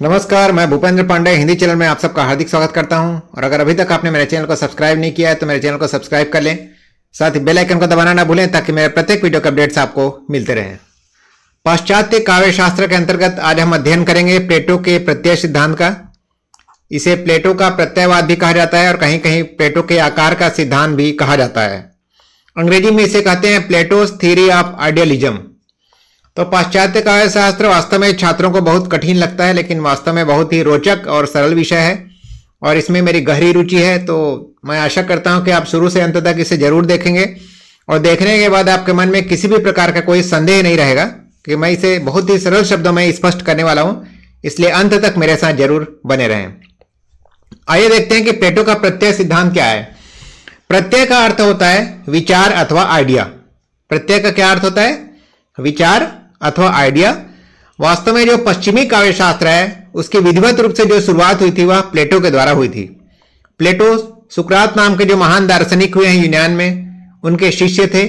नमस्कार, मैं भूपेंद्र पांडे, हिंदी चैनल में आप सबका हार्दिक स्वागत करता हूँ। और अगर अभी तक आपने मेरे चैनल को सब्सक्राइब नहीं किया है तो मेरे चैनल को सब्सक्राइब कर लें। साथ ही बेल आइकन को दबाना ना भूलें, ताकि मेरे प्रत्येक वीडियो के अपडेट्स आपको मिलते रहें। पाश्चात्य काव्य शास्त्र के अंतर्गत आज हम अध्ययन करेंगे प्लेटो के प्रत्यय सिद्धांत का। इसे प्लेटो का प्रत्ययवाद भी कहा जाता है और कहीं कहीं प्लेटो के आकार का सिद्धांत भी कहा जाता है। अंग्रेज़ी में इसे कहते हैं प्लेटोस थ्योरी ऑफ़ आइडियलिज्म। तो पाश्चात्य काव्य शास्त्र वास्तव में छात्रों को बहुत कठिन लगता है, लेकिन वास्तव में बहुत ही रोचक और सरल विषय है। और इसमें मेरी गहरी रुचि है तो मैं आशा करता हूँ कि आप शुरू से अंत तक इसे ज़रूर देखेंगे। और देखने के बाद आपके मन में किसी भी प्रकार का कोई संदेह नहीं रहेगा कि मैं इसे बहुत ही सरल शब्दों में स्पष्ट करने वाला हूँ, इसलिए अंत तक मेरे साथ ज़रूर बने रहें। आइए देखते हैं कि प्लेटो का प्रत्यय सिद्धांत क्या है। प्रत्यय का अर्थ होता है विचार अथवा आइडिया। प्रत्यय का क्या अर्थ होता है? विचार अथवा आइडिया, वास्तव में जो पश्चिमी काव्य शास्त्र है, उसकी विधिवत रूप से जो शुरुआत हुई थी, वह प्लेटो के द्वारा हुई थी। प्लेटो, सुकरात नाम के जो महान दार्शनिक हुए हैं यूनान में, उनके शिष्य थे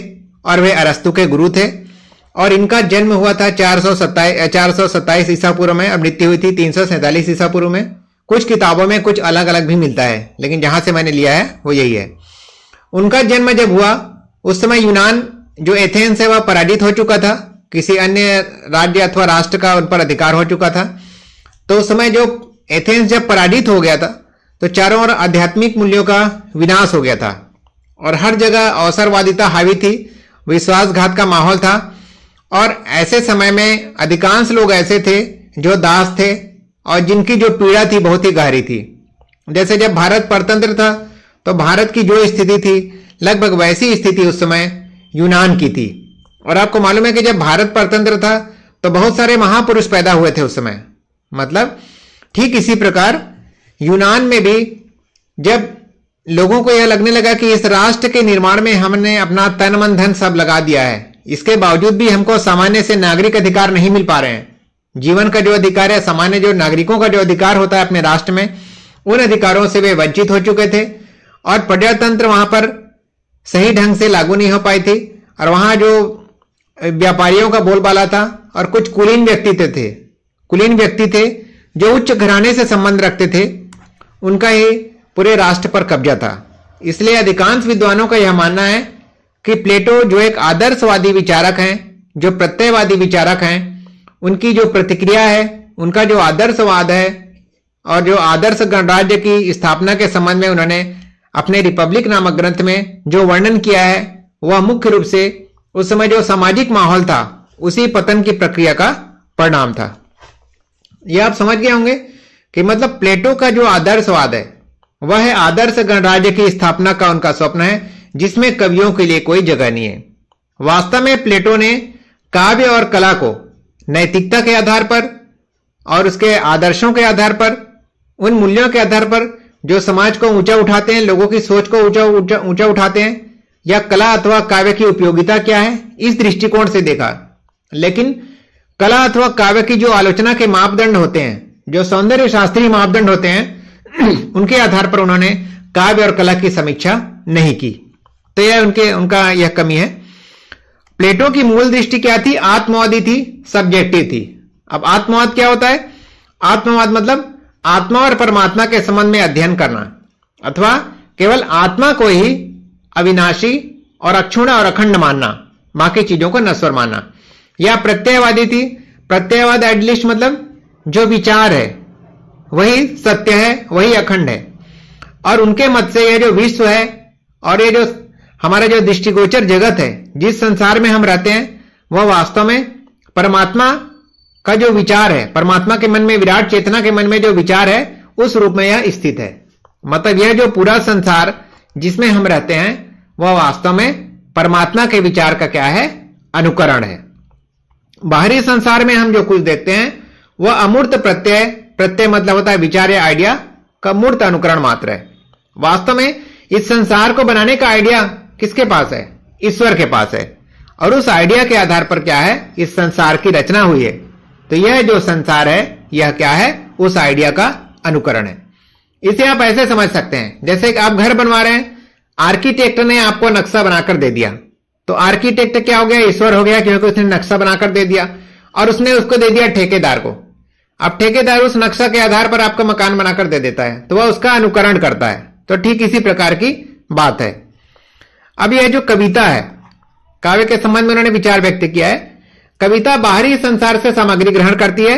और वे अरस्तु के गुरु थे। और इनका जन्म हुआ था चार सौ सत्ताईस ईसा पूर्व में, अब मृत्यु हुई थी तीन सौ सैंतालीस ईसा पूर्व में। कुछ किताबों में कुछ अलग अलग भी मिलता है, लेकिन जहाँ से मैंने लिया है, वो यही है। उनका जन्म जब हुआ, उस समय यूनान जो एथेंस है, वह पराजित हो चुका था। किसी अन्य राज्य अथवा राष्ट्र का उन पर अधिकार हो चुका था। तो उस समय जो एथेंस जब पराजित हो गया था तो चारों ओर आध्यात्मिक मूल्यों का विनाश हो गया था। और हर जगह अवसरवादिता हावी थी, विश्वासघात का माहौल था। और ऐसे समय में अधिकांश लोग ऐसे थे जो दास थे और जिनकी जो पीड़ा थी बहुत ही गहरी थी। जैसे जब भारत परतंत्र था तो भारत की जो स्थिति थी, लगभग वैसी स्थिति उस समय यूनान की थी। और आपको मालूम है कि जब भारत परतंत्र था तो बहुत सारे महापुरुष पैदा हुए थे उस समय। मतलब ठीक इसी प्रकार, यूनान में भी जब लोगों को यह लगने लगा कि इस राष्ट्र के निर्माण में हमने अपना तन, मन, धन सब लगा दिया है, इसके बावजूद भी हमको सामान्य से नागरिक अधिकार नहीं मिल पा रहे हैं। जीवन का जो अधिकार है, सामान्य जो नागरिकों का जो अधिकार होता है अपने राष्ट्र में, उन अधिकारों से वे वंचित हो चुके थे और प्रजातंत्र वहाँ पर सही ढंग से लागू नहीं हो पाई थी। और वहाँ जो व्यापारियों का बोलबाला था और कुछ कुलीन व्यक्ति थे कुलीन व्यक्ति थे जो उच्च घराने से संबंध रखते थे। उनका ही पूरे राष्ट्र पर कब्जा था। इसलिए अधिकांश विद्वानों का यह मानना है कि प्लेटो जो एक आदर्शवादी विचारक हैं, जो प्रत्ययवादी विचारक हैं, उनकी जो प्रतिक्रिया है, उनका जो आदर्शवाद है और जो आदर्श गणराज्य की स्थापना के संबंध में उन्होंने अपने रिपब्लिक नामक ग्रंथ में जो वर्णन किया है, वह मुख्य रूप से उस समय जो सामाजिक माहौल था, उसी पतन की प्रक्रिया का परिणाम था। यह आप समझ गए होंगे कि मतलब प्लेटो का जो आदर्शवाद है, वह है आदर्श गणराज्य की स्थापना का उनका स्वप्न है, जिसमें कवियों के लिए कोई जगह नहीं है। वास्तव में प्लेटो ने काव्य और कला को नैतिकता के आधार पर और उसके आदर्शों के आधार पर, उन मूल्यों के आधार पर जो समाज को ऊँचा उठाते हैं, लोगों की सोच को ऊँचा ऊँचा उठाते हैं या कला अथवा काव्य की उपयोगिता क्या है? इस दृष्टिकोण से देखा। लेकिन कला अथवा काव्य की जो आलोचना के मापदंड होते हैं, जो सौंदर्य शास्त्रीय मापदंड होते हैं, उनके आधार पर उन्होंने काव्य और कला की समीक्षा नहीं की। तो यह उनके, उनका यह कमी है। प्लेटो की मूल दृष्टि क्या थी? आत्मवादी थी, सब्जेक्टिव थी। अब आत्मवाद क्या होता है? आत्मवाद मतलब आत्मा और परमात्मा के संबंध में अध्ययन करना। अथवा केवल आत्मा को ही अविनाशी और अक्षुण और अखंड मानना, बाकी चीज़ों को नश्वर मानना। या प्रत्ययवादी थी? प्रत्ययवाद एटलिस्ट मतलब जो विचार है, वही सत्य है, वही अखंड है। और उनके मत से यह जो विश्व है और ये जो हमारा जो दृष्टिगोचर जगत है, जिस संसार में हम रहते हैं, वह वास्तव में परमात्मा का जो विचार है, परमात्मा के मन में विराट चेतना के मन में जो विचार है, उस रूप में यह स्थित है। मतलब यह जो पूरा संसार जिसमें हम रहते हैं वह वास्तव में परमात्मा के विचार का क्या है? अनुकरण है। बाहरी संसार में हम जो कुछ देखते हैं, वह अमूर्त प्रत्यय प्रत्यय मतलब होता है विचार या आइडिया का मूर्त अनुकरण मात्र है। वास्तव में इस संसार को बनाने का आइडिया किसके पास है? ईश्वर के पास है। और उस आइडिया के आधार पर क्या है? इस संसार की रचना हुई है। तो यह जो संसार है, यह क्या है? उस आइडिया का अनुकरण है। इसे आप ऐसे समझ सकते हैं, जैसे कि आप घर बनवा रहे हैं आर्किटेक्ट ने आपको नक्शा बनाकर दे दिया। तो आर्किटेक्ट क्या हो गया? ईश्वर हो गया क्योंकि उसने नक्शा बनाकर दे दिया और उसने उसको दे दिया ठेकेदार को। अब ठेकेदार उस नक्शा के आधार पर आपका मकान बनाकर दे देता है तो वह उसका अनुकरण करता है। तो ठीक इसी प्रकार की बात है। अब यह जो कविता है, काव्य के संबंध में उन्होंने विचार व्यक्त किया है। कविता बाहरी संसार से सामग्री ग्रहण करती है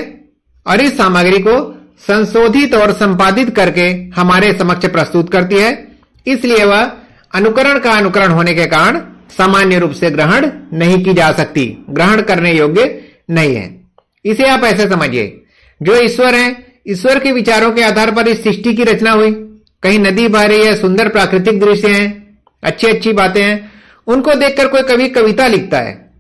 और इस सामग्री को संशोधित और संपादित करके हमारे समक्ष प्रस्तुत करती है। इसलिए वह अनुकरण का अनुकरण होने के कारण सामान्य रूप से ग्रहण नहीं की जा सकती। ग्रहण करने योग्य नहीं है। इसे आप ऐसे समझिए। जो ईश्वर है, ईश्वर के विचारों के आधार पर इस सृष्टि की रचना हुई। कहीं नदी बह रही है, सुंदर प्राकृतिक दृश्य है, अच्छी अच्छी बातें हैं, उनको देखकर कोई कवि कविता लिखता है।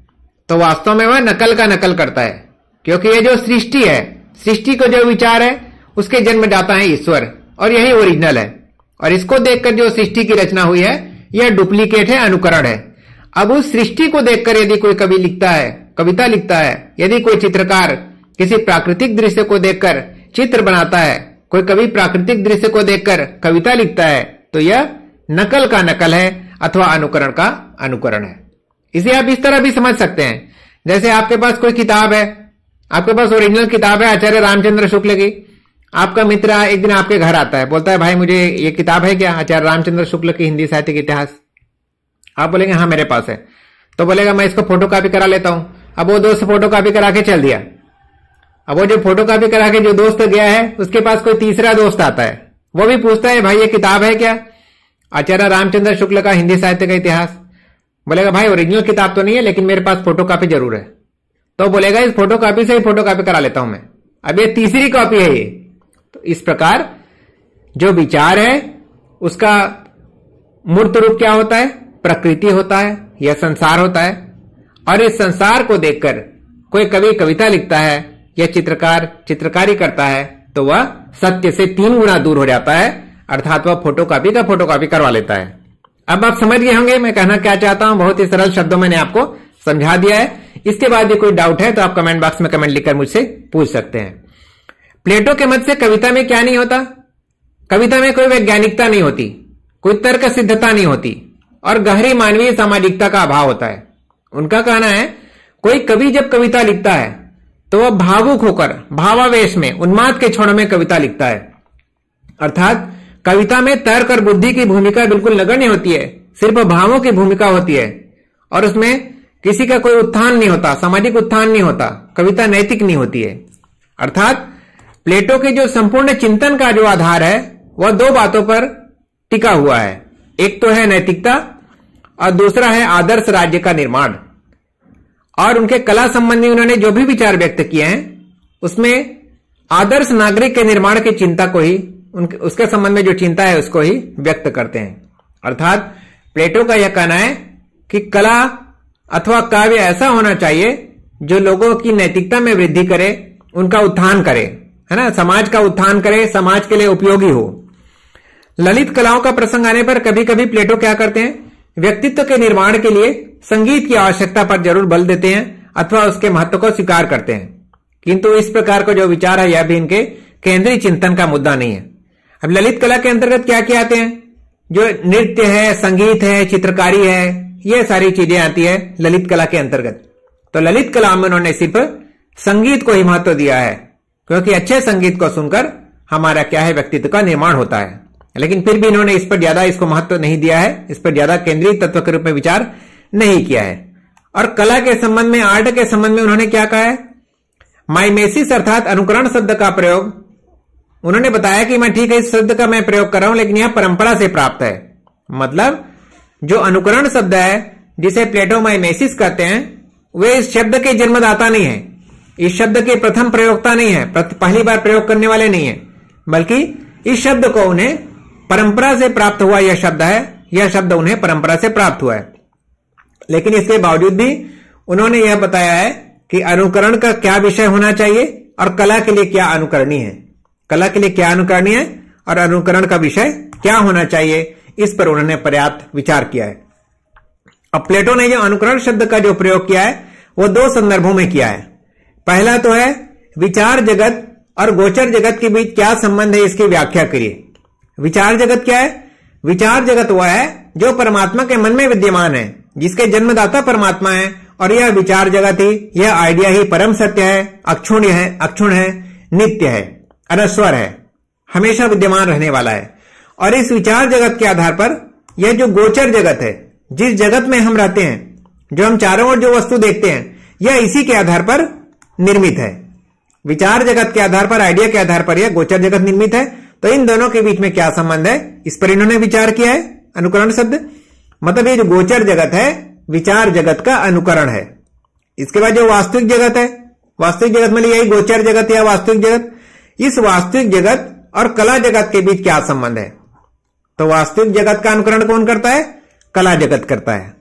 तो वास्तव में वह नकल का नकल करता है। क्योंकि यह जो सृष्टि है, सृष्टि को जो विचार है, उसके जन्म जाता है ईश्वर, और यही ओरिजिनल है। और इसको देखकर जो सृष्टि की रचना हुई है, यह डुप्लीकेट है, अनुकरण है। अब उस सृष्टि को देखकर यदि कोई कवि लिखता है, कविता लिखता है, यदि कोई चित्रकार किसी प्राकृतिक दृश्य को देखकर चित्र बनाता है, कोई कवि प्राकृतिक दृश्य को देखकर कविता लिखता है तो यह नकल का नकल है अथवा अनुकरण का अनुकरण है। इसे आप इस तरह भी समझ सकते हैं। जैसे आपके पास कोई किताब है, आपके पास ओरिजिनल किताब है, आचार्य रामचंद्र शुक्ल की। आपका मित्र एक दिन आपके घर आता है, बोलता है, भाई, मुझे ये किताब है क्या? आचार्य रामचंद्र शुक्ल की हिंदी साहित्य के इतिहास। आप बोलेंगे हाँ मेरे पास है। तो बोलेगा, मैं इसको फ़ोटो कॉपी करा लेता हूँ। अब वो दोस्त फ़ोटो कॉपी करा के चल दिया। अब वो जो फ़ोटो कॉपी करा के जो दोस्त गया है, उसके पास कोई तीसरा दोस्त आता है। वो भी पूछता है, भाई, ये किताब है क्या? आचार्य रामचंद्र शुक्ल का हिंदी साहित्य का इतिहास। बोलेगा, भाई ओरिजिनल किताब तो नहीं है, लेकिन मेरे पास फ़ोटो कॉपी ज़रूर है। तो बोलेगा, इस फ़ोटो कॉपी से ही फ़ोटो कॉपी करा लेता हूँ मैं। अब ये तीसरी कॉपी है ये। इस प्रकार जो विचार है, उसका मूर्त रूप क्या होता है? प्रकृति होता है यह संसार होता है। और इस संसार को देखकर कोई कवि कविता लिखता है, या चित्रकार चित्रकारी करता है तो वह सत्य से तीन गुना दूर हो जाता है, अर्थात वह फ़ोटो कॉपी का फ़ोटो कॉपी करवा लेता है। अब आप समझ गए होंगे, मैं कहना क्या चाहता हूँ, बहुत ही सरल शब्दों मैंने आपको समझा दिया है। इसके बाद भी कोई डाउट है तो आप कमेंट बॉक्स में कमेंट लिखकर मुझसे पूछ सकते हैं। प्लेटो के मत से कविता में क्या नहीं होता? कविता में कोई वैज्ञानिकता नहीं होती, कोई तर्क सिद्धता नहीं होती, और गहरी मानवीय सामाजिकता का अभाव होता है। उनका कहना है, कोई कवि जब कविता लिखता है तो वह भावुक होकर, भावावेश में, उन्माद के क्षणों में कविता लिखता है। अर्थात, कविता में तर्क और बुद्धि की भूमिका बिल्कुल नगण्य होती है, सिर्फ़ भावों की भूमिका होती है, और उसमें किसी का कोई उत्थान नहीं होता, सामाजिक उत्थान नहीं होता, कविता नैतिक नहीं होती है। अर्थात प्लेटो के जो संपूर्ण चिंतन का जो आधार है, वह दो बातों पर टिका हुआ है। एक तो है नैतिकता, और दूसरा है आदर्श राज्य का निर्माण। और उनके कला संबंधी उन्होंने जो भी विचार व्यक्त किए हैं, उसमें आदर्श नागरिक के निर्माण की चिंता को ही, उनके, उसके संबंध में जो चिंता है, उसको ही व्यक्त करते हैं। अर्थात, प्लेटो का यह कहना है कि कला अथवा काव्य ऐसा होना चाहिए, जो लोगों की नैतिकता में वृद्धि करे, उनका उत्थान करे। है ना? समाज का उत्थान करे, समाज के लिए उपयोगी हो। ललित कलाओं का प्रसंग आने पर कभी कभी प्लेटो क्या करते हैं? व्यक्तित्व के निर्माण के लिए संगीत की आवश्यकता पर ज़रूर बल देते हैं अथवा उसके महत्व को स्वीकार करते हैं। किंतु इस प्रकार का जो विचार है, यह भी इनके केंद्रीय चिंतन का मुद्दा नहीं है। अब ललित कला के अंतर्गत क्या क्या आते हैं? जो नृत्य है, संगीत है, चित्रकारी है, ये सारी चीज़ें आती है ललित कला के अंतर्गत। तो ललित कला में उन्होंने सिर्फ़ संगीत को ही महत्व दिया है। क्योंकि अच्छे संगीत को सुनकर हमारा क्या है, व्यक्तित्व का निर्माण होता है। लेकिन फिर भी इन्होंने इस पर ज़्यादा इसको महत्व नहीं दिया है, इस पर ज़्यादा केंद्रीय तत्व के रूप में विचार नहीं किया है। और कला के संबंध में, आर्ट के संबंध में उन्होंने क्या कहा है? माइमेसिस अर्थात अनुकरण शब्द का प्रयोग। उन्होंने बताया कि मैं ठीक है, इस शब्द का मैं प्रयोग कर रहा हूँ, लेकिन यह परंपरा से प्राप्त है। मतलब जो अनुकरण शब्द है, जिसे प्लेटो माइमेसिस कहते हैं, वे इस शब्द के जन्मदाता नहीं है। इस शब्द के प्रथम प्रयोगता नहीं है पहली बार प्रयोग करने वाले नहीं है। बल्कि इस शब्द को उन्हें परंपरा से प्राप्त हुआ यह शब्द है, यह शब्द उन्हें परंपरा से प्राप्त हुआ है। लेकिन इसके बावजूद भी उन्होंने यह बताया है कि अनुकरण का क्या विषय होना चाहिए और कला के लिए क्या अनुकरणीय है। कला के लिए क्या अनुकरणीय है और अनुकरण का विषय क्या होना चाहिए, इस पर उन्होंने पर्याप्त विचार किया है। अब प्लेटो ने जो अनुकरण शब्द का जो प्रयोग किया है, वो दो संदर्भों में किया है। पहला तो है, विचार जगत और गोचर जगत के बीच क्या संबंध है इसकी व्याख्या करिए। विचार जगत क्या है? विचार जगत वह है जो परमात्मा के मन में विद्यमान है, जिसके जन्मदाता परमात्मा है और यह विचार जगत ही, यह आइडिया ही परम सत्य है, अक्षुण्य है, अक्षुण है, नित्य है अनस्वर है, हमेशा विद्यमान रहने वाला है। और इस विचार जगत के आधार पर यह जो गोचर जगत है, जिस जगत में हम रहते हैं, जो हम चारों ओर जो वस्तु देखते हैं, यह इसी के आधार पर निर्मित है। विचार जगत के आधार पर आइडिया के आधार पर यह गोचर जगत निर्मित है। तो इन दोनों के बीच में क्या संबंध है? इस पर इन्होंने विचार किया है, अनुकरण शब्द। मतलब ये जो गोचर जगत है, विचार जगत का अनुकरण है। इसके बाद जो वास्तविक जगत है, वास्तविक जगत मतलब यही गोचर जगत या वास्तविक जगत। इस वास्तविक जगत और कला जगत के बीच क्या संबंध है? तो वास्तविक जगत का अनुकरण कौन करता है? कला जगत करता है।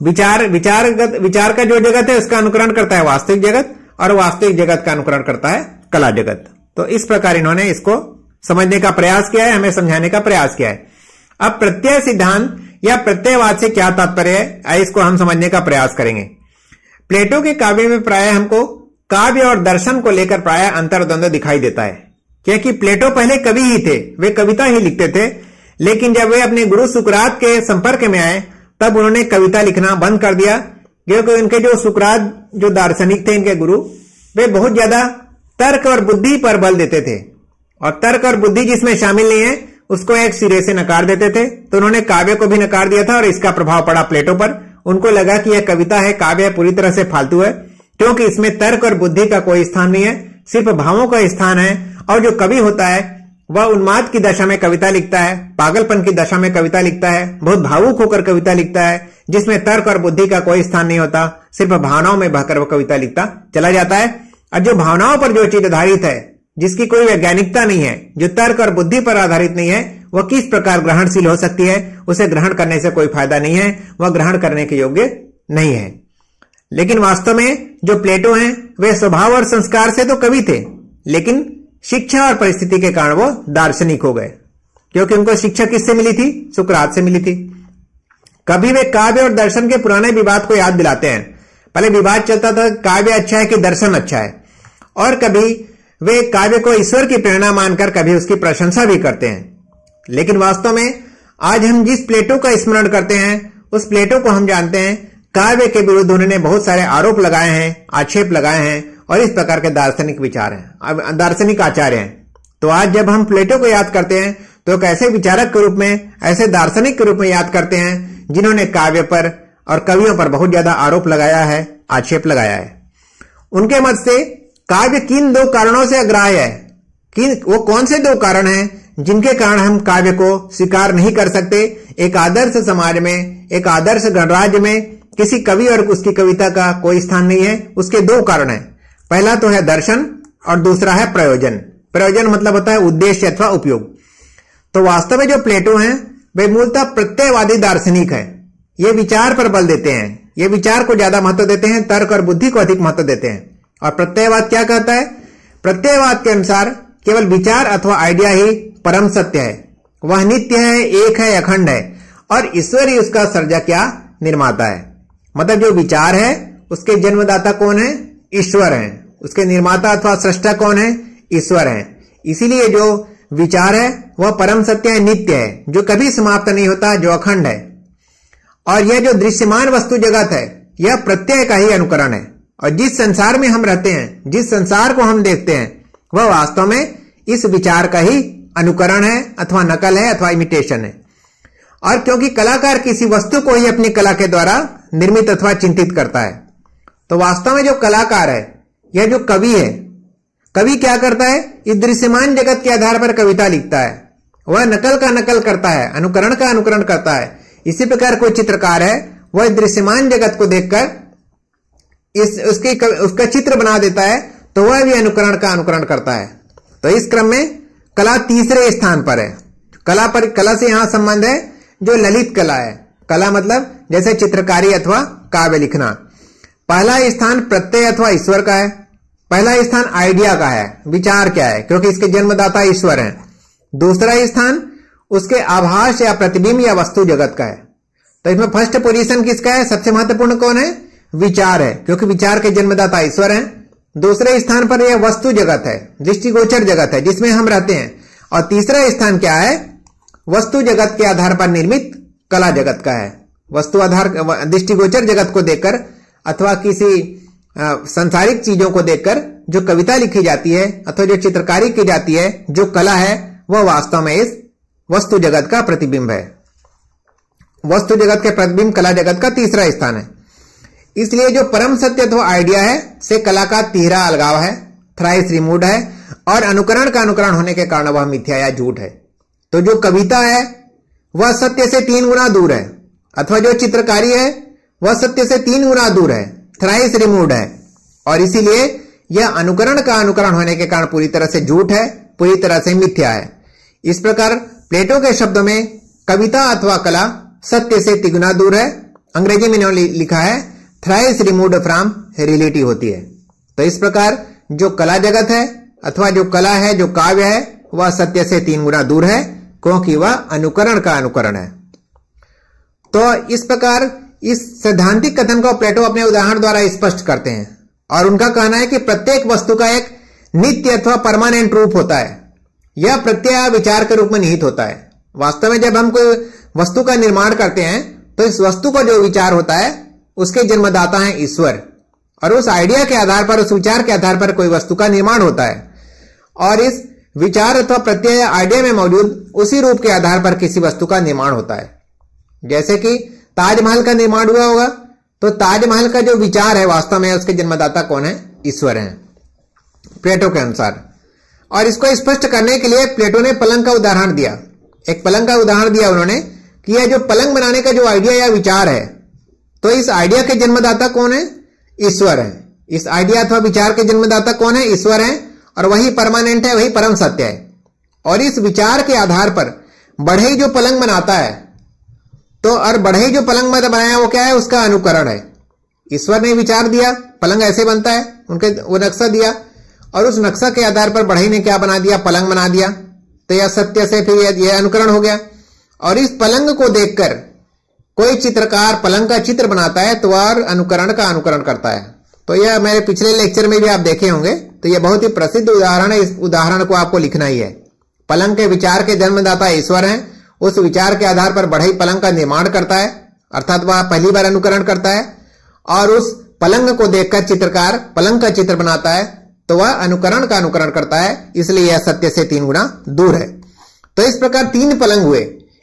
विचार विचार विचार का जो जगत है, उसका अनुकरण करता है वास्तविक जगत। और वास्तविक जगत का अनुकरण करता है, कला जगत। तो इस प्रकार इन्होंने इसको समझने का प्रयास किया है, हमें समझाने का प्रयास किया है। अब प्रत्यय सिद्धांत या प्रत्ययवाद से क्या तात्पर्य है इसको हम समझने का प्रयास करेंगे। प्लेटो के काव्य में प्राय हमको काव्य और दर्शन को लेकर प्राय अंतर्द्वंद दिखाई देता है। क्योंकि प्लेटो पहले कवि ही थे, वे कविता ही लिखते थे, लेकिन जब वे अपने गुरु सुकरात के संपर्क में आए, तब उन्होंने कविता लिखना बंद कर दिया। क्योंकि उनके जो सुकरात जो दार्शनिक थे इनके गुरु, वे बहुत ज़्यादा तर्क और बुद्धि पर बल देते थे। और तर्क और बुद्धि जिसमें शामिल नहीं है, उसको एक सिरे से नकार देते थे। तो उन्होंने काव्य को भी नकार दिया था और इसका प्रभाव पड़ा प्लेटो पर। उनको लगा कि यह कविता है, काव्य पूरी तरह से फालतू है, क्योंकि इसमें तर्क और बुद्धि का कोई स्थान नहीं है, सिर्फ़ भावों का स्थान है। और जो कवि होता है वह उन्माद की दशा में कविता लिखता है, पागलपन की दशा में कविता लिखता है, बहुत भावुक होकर कविता लिखता है, जिसमें तर्क और बुद्धि का कोई स्थान नहीं होता, सिर्फ़ भावनाओं में बहकर वह कविता लिखता चला जाता है। और जो भावनाओं पर जो चीज़ आधारित है, जिसकी कोई वैज्ञानिकता नहीं है, जो तर्क और बुद्धि पर आधारित नहीं है, वह किस प्रकार ग्रहणशील हो सकती है, उसे ग्रहण करने से कोई फ़ायदा नहीं है, वह ग्रहण करने के योग्य नहीं है। लेकिन वास्तव में जो प्लेटो हैं, वे स्वभाव और संस्कार से तो कवि थे, लेकिन शिक्षा और परिस्थिति के कारण वो दार्शनिक हो गए। क्योंकि उनको शिक्षा किससे मिली थी? सुकरात से मिली थी। कभी वे काव्य और दर्शन के पुराने विवाद को याद दिलाते हैं। पहले विवाद चलता था, काव्य अच्छा है कि दर्शन अच्छा है। और कभी वे काव्य को ईश्वर की प्रेरणा मानकर कभी उसकी प्रशंसा भी करते हैं। लेकिन वास्तव में आज हम जिस प्लेटो का स्मरण करते हैं, उस प्लेटो को हम जानते हैं, काव्य के विरुद्ध उन्होंने बहुत सारे आरोप लगाए हैं, आक्षेप लगाए हैं और इस प्रकार के दार्शनिक विचार हैं। दार्शनिक आचार्य हैं। तो आज जब हम प्लेटो को याद करते हैं तो एक ऐसे विचारक के रूप में, ऐसे दार्शनिक के रूप में याद करते हैं, जिन्होंने काव्य पर और कवियों पर बहुत ज़्यादा आरोप लगाया है, आक्षेप लगाया है। उनके मत से काव्य किन दो कारणों से अग्राह्य है? किन, वो कौन से दो कारण हैं, जिनके कारण हम काव्य को स्वीकार नहीं कर सकते? एक आदर्श समाज में, एक आदर्श गणराज्य में, किसी कवि और उसकी कविता का कोई स्थान नहीं है, उसके दो कारण है। पहला तो है दर्शन और दूसरा है प्रयोजन। प्रयोजन मतलब होता है उद्देश्य अथवा उपयोग। तो वास्तव में जो प्लेटो हैं, वे मूलतः प्रत्ययवादी दार्शनिक है। ये विचार पर बल देते हैं। ये विचार को ज़्यादा महत्व देते हैं, तर्क और बुद्धि को अधिक महत्व देते हैं। और प्रत्ययवाद क्या कहता है? प्रत्ययवाद के अनुसार केवल विचार अथवा आइडिया ही परम सत्य है। वह नित्य है, एक है, अखंड है। और ईश्वर ही उसका सर्जक क्या निर्माता है। मतलब जो विचार है, उसके जन्मदाता कौन है? ईश्वर है। उसके निर्माता अथवा सृष्टा कौन है? ईश्वर है। इसीलिए जो विचार है, वह परम सत्य है, नित्य है, जो कभी समाप्त नहीं होता, जो अखंड है। और यह जो दृश्यमान वस्तु जगत है, यह प्रत्यय का ही अनुकरण है। और जिस संसार में हम रहते हैं, जिस संसार को हम देखते हैं, वह वास्तव में इस विचार का ही अनुकरण है, अथवा नकल है, अथवा इमिटेशन है। और क्योंकि कलाकार किसी वस्तु को ही अपनी कला के द्वारा निर्मित अथवा चिंतित करता है तो वास्तव में जो कलाकार है यह जो कवि है, कवि क्या करता है? इस दृश्यमान जगत के आधार पर कविता लिखता है। वह नकल का नकल करता है, अनुकरण का अनुकरण करता है। इसी प्रकार कोई चित्रकार है, वह दृश्यमान जगत को देखकर इस, उसके उसका चित्र बना देता है तो वह भी अनुकरण का अनुकरण करता है। तो इस क्रम में कला तीसरे स्थान पर है। कला पर, कला से यहाँ संबंध है, जो ललित कला है। कला मतलब जैसे चित्रकारी अथवा काव्य लिखना। पहला स्थान प्रत्यय अथवा ईश्वर का है। पहला स्थान आइडिया का है, विचार क्या है, क्योंकि इसके जन्मदाता ईश्वर है। दूसरा स्थान उसके आभास या प्रतिबिंब या वस्तु जगत का है। तो इसमें फ़र्स्ट पोजीशन किसका है, सबसे महत्वपूर्ण कौन है? विचार है, क्योंकि विचार के जन्मदाता ईश्वर है। दूसरे स्थान पर यह वस्तु जगत है, दृष्टिगोचर जगत है, जिसमें हम रहते हैं। और तीसरा स्थान क्या है? वस्तु जगत के आधार पर निर्मित कला जगत का है। वस्तु आधार, दृष्टिगोचर जगत को देखकर अथवा किसी संसारिक चीज़ों को देखकर जो कविता लिखी जाती है अथवा जो चित्रकारी की जाती है, जो कला है, वह वास्तव में इस वस्तु जगत का प्रतिबिंब है। वस्तु जगत के प्रतिबिंब कला जगत का तीसरा स्थान है। इसलिए जो परम सत्य आइडिया है, से कला का तीहरा अलगाव है थ्राइस रिमूड है, और अनुकरण का अनुकरण होने के कारण वह मिथ्या या झूठ है। तो जो कविता है, वह सत्य से तीन गुना दूर है, अथवा जो चित्रकारी है वह सत्य से तीन गुना दूर है थ्राइस रिमूड है। और इसीलिए यह अनुकरण का अनुकरण होने के कारण पूरी तरह से झूठ है, पूरी तरह से मिथ्या है। इस प्रकार प्लेटो के शब्दों में कविता अथवा कला सत्य से तिगुना दूर है। अंग्रेज़ी में लिखा है थ्राइस रिमूव फ्रॉम रियलिटी होती है। तो इस प्रकार जो कला जगत है अथवा जो कला है, जो काव्य है, वह सत्य से तीन गुना दूर है, क्योंकि वह अनुकरण का अनुकरण है। तो इस प्रकार इस सैद्धांतिक कथन को प्लेटो अपने उदाहरण द्वारा स्पष्ट करते हैं और उनका कहना है कि प्रत्येक वस्तु का एक नित्य अथवा परमानेंट रूप होता है। यह प्रत्यय विचार के रूप में निहित होता है। वास्तव में जब हम कोई वस्तु का निर्माण करते हैं तो इस वस्तु का जो विचार होता है, उसके जन्मदाता है ईश्वर। और उस आइडिया के आधार पर, उस विचार के आधार पर कोई वस्तु का निर्माण होता है। और इस विचार अथवा प्रत्यय आइडिया में मौजूद उसी रूप के आधार पर किसी वस्तु का निर्माण होता है। जैसे कि ताजमहल का निर्माण हुआ होगा। तो ताजमहल का जो विचार है वास्तव में उसके जन्मदाता कौन है? ईश्वर है। प्लेटो के अनुसार। और इसको स्पष्ट करने के लिए प्लेटो ने पलंग का उदाहरण दिया। एक पलंग का उदाहरण दिया उन्होंने कि यह जो पलंग बनाने का जो आइडिया या विचार है तो इस आइडिया के जन्मदाता कौन है? ईश्वर है। इस आइडिया अथवा विचार के जन्मदाता कौन है? ईश्वर है। और वही परमानेंट है, वही परम सत्य है। और इस विचार के आधार पर बढ़ई जो पलंग बनाता है तो और बढ़ई जो पलंग मत बनाया, वो क्या है? उसका अनुकरण है। ईश्वर ने विचार दिया, पलंग ऐसे बनता है, उनके वो नक्शा दिया, और उस नक्शा के आधार पर बढ़ई ने क्या बना दिया? पलंग बना दिया। तो यह सत्य से फिर यह अनुकरण हो गया। और इस पलंग को देखकर कोई चित्रकार पलंग का चित्र बनाता है तो और अनुकरण का अनुकरण करता है। तो यह मेरे पिछले लेक्चर में भी आप देखे होंगे तो यह बहुत ही प्रसिद्ध उदाहरण है। इस उदाहरण को आपको लिखना ही है। पलंग के विचार के जन्मदाता ईश्वर हैं। उस विचार के आधार पर बढ़ई पलंग का निर्माण करता है, अर्थात वह पहली बार अनुकरण करता है, और उस पलंग को देखकर चित्रकार पलंग का चित्र बनाता है तो वह अनुकरण का अनुकरण करता है, इसलिए यह सत्य से तीन गुना दूर है। तो इस प्रकार तीन पलंग हुए।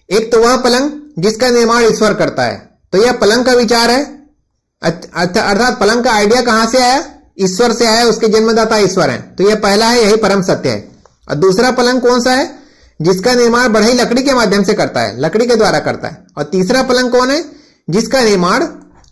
एक तो वह पलंग जिसका निर्माण ईश्वर करता है तो यह पलंग का विचार है। अर्थात पलंग का आइडिया कहाँ से आया? ईश्वर से आया, उसके जन्मदाता ईश्वर है। तो यह पहला है, यही परम सत्य है। और दूसरा पलंग कौन सा है? जिसका निर्माण बढ़ई लकड़ी के माध्यम से करता है, लकड़ी के द्वारा करता है। और तीसरा पलंग कौन है? जिसका निर्माण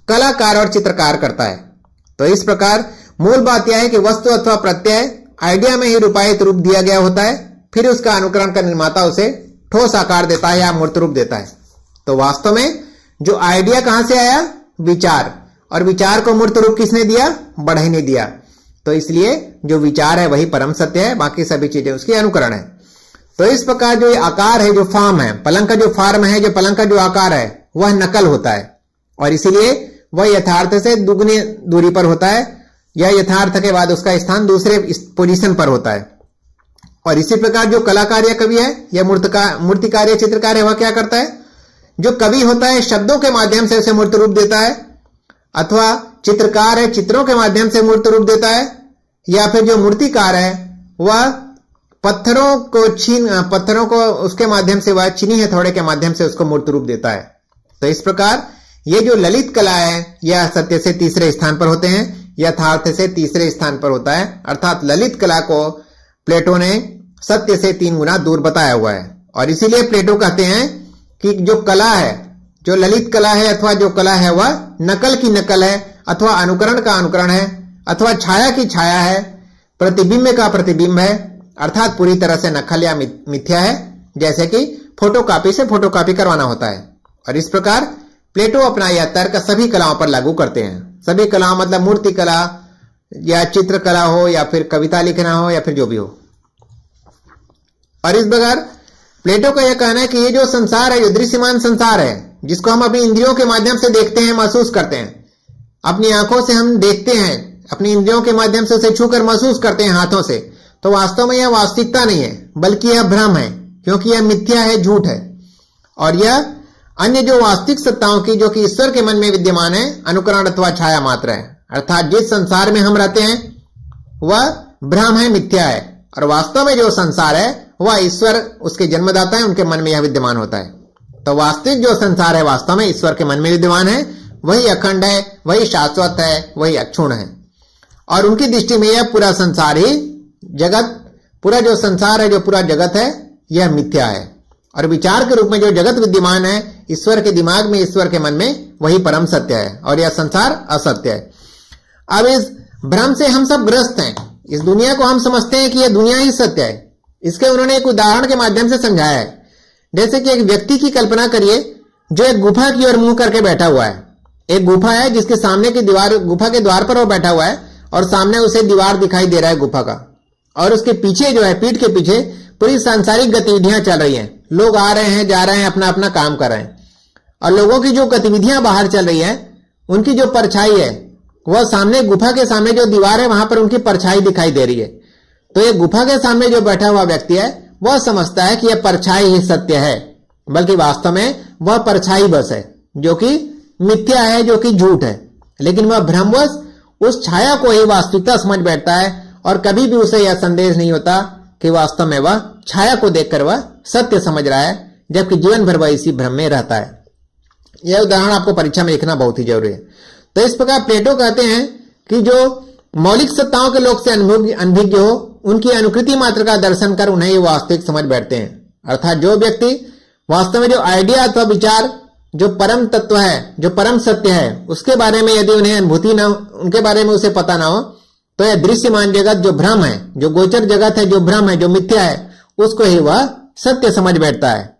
कलाकार और चित्रकार करता है। तो इस प्रकार मूल बात यह है कि वस्तु अथवा प्रत्यय आइडिया में ही रूपायित रूप दिया गया होता है, फिर उसका अनुकरण का निर्माता उसे ठोस आकार देता है या मूर्त रूप देता है। तो वास्तव में जो आइडिया कहाँ से आया? विचार। और विचार को मूर्त रूप किसने दिया? बढ़ई ने दिया। तो इसलिए जो विचार है वही परम सत्य है, बाकी सभी चीज़ें उसकी अनुकरण है। तो इस प्रकार जो ये आकार है, जो फॉर्म है, पलंग का जो फॉर्म है, जो पलंग का जो आकार है, वह नकल होता है। और इसीलिए वह यथार्थ से दुगनी दूरी पर होता है यह यथार्थ के बाद उसका स्थान दूसरे पोजीशन पर होता है। और इसी प्रकार जो कलाकार या कवि है, या मूर्तकार मूर्तिकार या चित्रकार है वह क्या करता है? जो कवि होता है, शब्दों के माध्यम से उसे मूर्त रूप देता है, अथवा चित्रकार है, चित्रों के माध्यम से मूर्त रूप देता है, या फिर जो मूर्तिकार है, वह पत्थरों को छीन पत्थरों को उसके माध्यम से वह चीनी हथौड़े के माध्यम से उसको मूर्त रूप देता है। तो इस प्रकार ये जो ललित कला है, यह सत्य से तीसरे स्थान पर होते हैं, यथार्थ से तीसरे स्थान पर होता है। अर्थात ललित कला को प्लेटो ने सत्य से तीन गुना दूर बताया हुआ है। और इसीलिए प्लेटो कहते हैं कि जो कला है, जो ललित कला है अथवा जो कला है, वह नकल की नकल है अथवा अनुकरण का अनुकरण है, अथवा छाया की छाया है, प्रतिबिंब का प्रतिबिंब है अर्थात पूरी तरह से नकल या मिथ्या है, जैसे कि फोटोकॉपी से फोटोकॉपी करवाना होता है। और इस प्रकार प्लेटो अपना यह तर्क सभी कलाओं पर लागू करते हैं। सभी कलाओं मतलब मूर्ति कला, या चित्रकला हो, या फिर कविता लिखना हो, या फिर जो भी हो। और इस प्रकार प्लेटो का यह कहना है कि ये जो संसार है जो दृश्यमान संसार है, जिसको हम अपनी इंद्रियों के माध्यम से देखते हैं, महसूस करते हैं। अपनी आँखों से हम देखते हैं, अपनी इंद्रियों के माध्यम से उसे छूकर महसूस करते हैं, हाथों से। तो वास्तव में यह वास्तविकता नहीं है, बल्कि यह भ्रम है, क्योंकि यह मिथ्या है, झूठ है। और यह अन्य जो वास्तविक सत्ताओं की, जो कि ईश्वर के मन में विद्यमान है, अनुकरण अथवा छाया मात्र है। अर्थात जिस संसार में हम रहते हैं, वह भ्रम है, मिथ्या है। और वास्तव में जो संसार है, वह ईश्वर, उसके जन्मदाता है, उनके मन में यह विद्यमान होता है। तो वास्तविक जो संसार है, वास्तव में ईश्वर के मन में विद्यमान है, वही अखंड है, वही शाश्वत है, वही अक्षुण है। और उनकी दृष्टि में यह पूरा संसार ही जगत, पूरा जो संसार है, जो पूरा जगत है, यह मिथ्या है। और विचार के रूप में जो जगत विद्यमान है, ईश्वर के दिमाग में, ईश्वर के मन में, वही परम सत्य है। और यह संसार असत्य है। अब इस भ्रम से हम सब ग्रस्त हैं। इस दुनिया को हम समझते हैं कि यह दुनिया ही सत्य है। इसके उन्होंने एक उदाहरण के माध्यम से समझाया है। जैसे कि एक व्यक्ति की कल्पना करिए, जो एक गुफा की ओर मुँह करके बैठा हुआ है। एक गुफा है जिसके सामने की दीवार, गुफा के द्वार पर वो बैठा हुआ है, और सामने उसे दीवार दिखाई दे रहा है गुफा का। और उसके पीछे जो है, पीठ के पीछे पूरी सांसारिक गतिविधियाँ चल रही हैं। लोग आ रहे हैं, जा रहे हैं, अपना अपना काम कर रहे हैं। और लोगों की जो गतिविधियाँ बाहर चल रही है, उनकी जो परछाई है, वह सामने गुफा के सामने जो दीवार है, वहाँ पर उनकी परछाई दिखाई दे रही है। तो ये गुफा के सामने जो बैठा हुआ व्यक्ति है, वह समझता है कि यह परछाई ही सत्य है, बल्कि वास्तव में वह परछाई बस है, जो कि मिथ्या है, जो कि झूठ है। लेकिन वह भ्रमवश उस छाया को ही वास्तविकता समझ बैठता है और कभी भी उसे यह संदेश नहीं होता कि वास्तव में वह छाया को देखकर वह सत्य समझ रहा है, जबकि जीवन भर वह इसी भ्रम में रहता है। यह उदाहरण आपको परीक्षा में लिखना बहुत ही ज़रूरी है। तो इस प्रकार प्लेटो कहते हैं कि जो मौलिक सत्ताओं के लोग से अनभिज्ञ हो, उनकी अनुकृति मात्र का दर्शन कर उन्हें ये वास्तविक समझ बैठते हैं। अर्थात जो व्यक्ति वास्तव में जो आइडिया अथवा विचार, जो परम तत्व है, जो परम सत्य है, उसके बारे में यदि उन्हें अनुभूति न उनके बारे में उसे पता ना हो तो यह दृश्यमान जगत जो भ्रम है, जो गोचर जगत है, जो भ्रम है, जो मिथ्या है, उसको ही वह सत्य समझ बैठता है।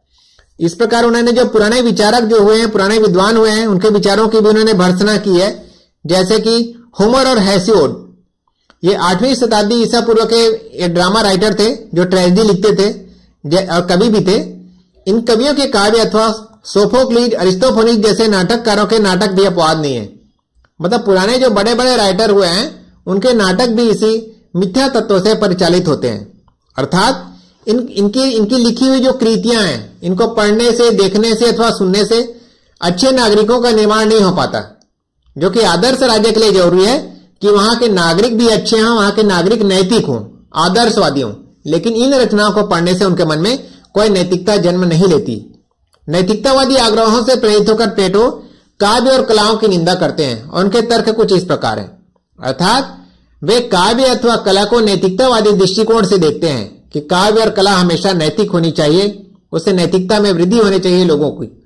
इस प्रकार उन्होंने जो पुराने विचारक जो हुए हैं, पुराने विद्वान हुए हैं, उनके विचारों की भी उन्होंने भर्सना की है, जैसे कि होमर और हैसियोड। ये आठवीं शताब्दी ईसा पूर्व के ड्रामा राइटर थे, जो ट्रेजिडी लिखते थे और कवि भी थे। इन कवियों के काव्य अथवा सोफोक्लीज अरिस्टोफोनिक जैसे नाटककारों के नाटक भी अपवाद नहीं है। मतलब पुराने जो बड़े बड़े राइटर हुए हैं उनके नाटक भी इसी मिथ्या तत्व से परिचालित होते हैं। अर्थात, इन, इनकी इनकी लिखी हुई जो कृतियाँ हैं, इनको पढ़ने से, देखने से अथवा सुनने से अच्छे नागरिकों का निर्माण नहीं हो पाता। जो कि आदर्श राज्य के लिए ज़रूरी है कि वहाँ के नागरिक भी अच्छे हों, वहाँ के नागरिक नैतिक हों, आदर्शवादी हों। लेकिन इन रचनाओं को पढ़ने से उनके मन में कोई नैतिकता जन्म नहीं लेती। नैतिकतावादी आग्रहों से प्रेरित होकर प्लेटो काव्य और कलाओं की निंदा करते हैं, और उनके तर्क कुछ इस प्रकार है। अर्थात, वे काव्य अथवा कला को नैतिकतावादी दृष्टिकोण से देखते हैं कि काव्य और कला हमेशा नैतिक होनी चाहिए उसे नैतिकता में वृद्धि होनी चाहिए लोगों की।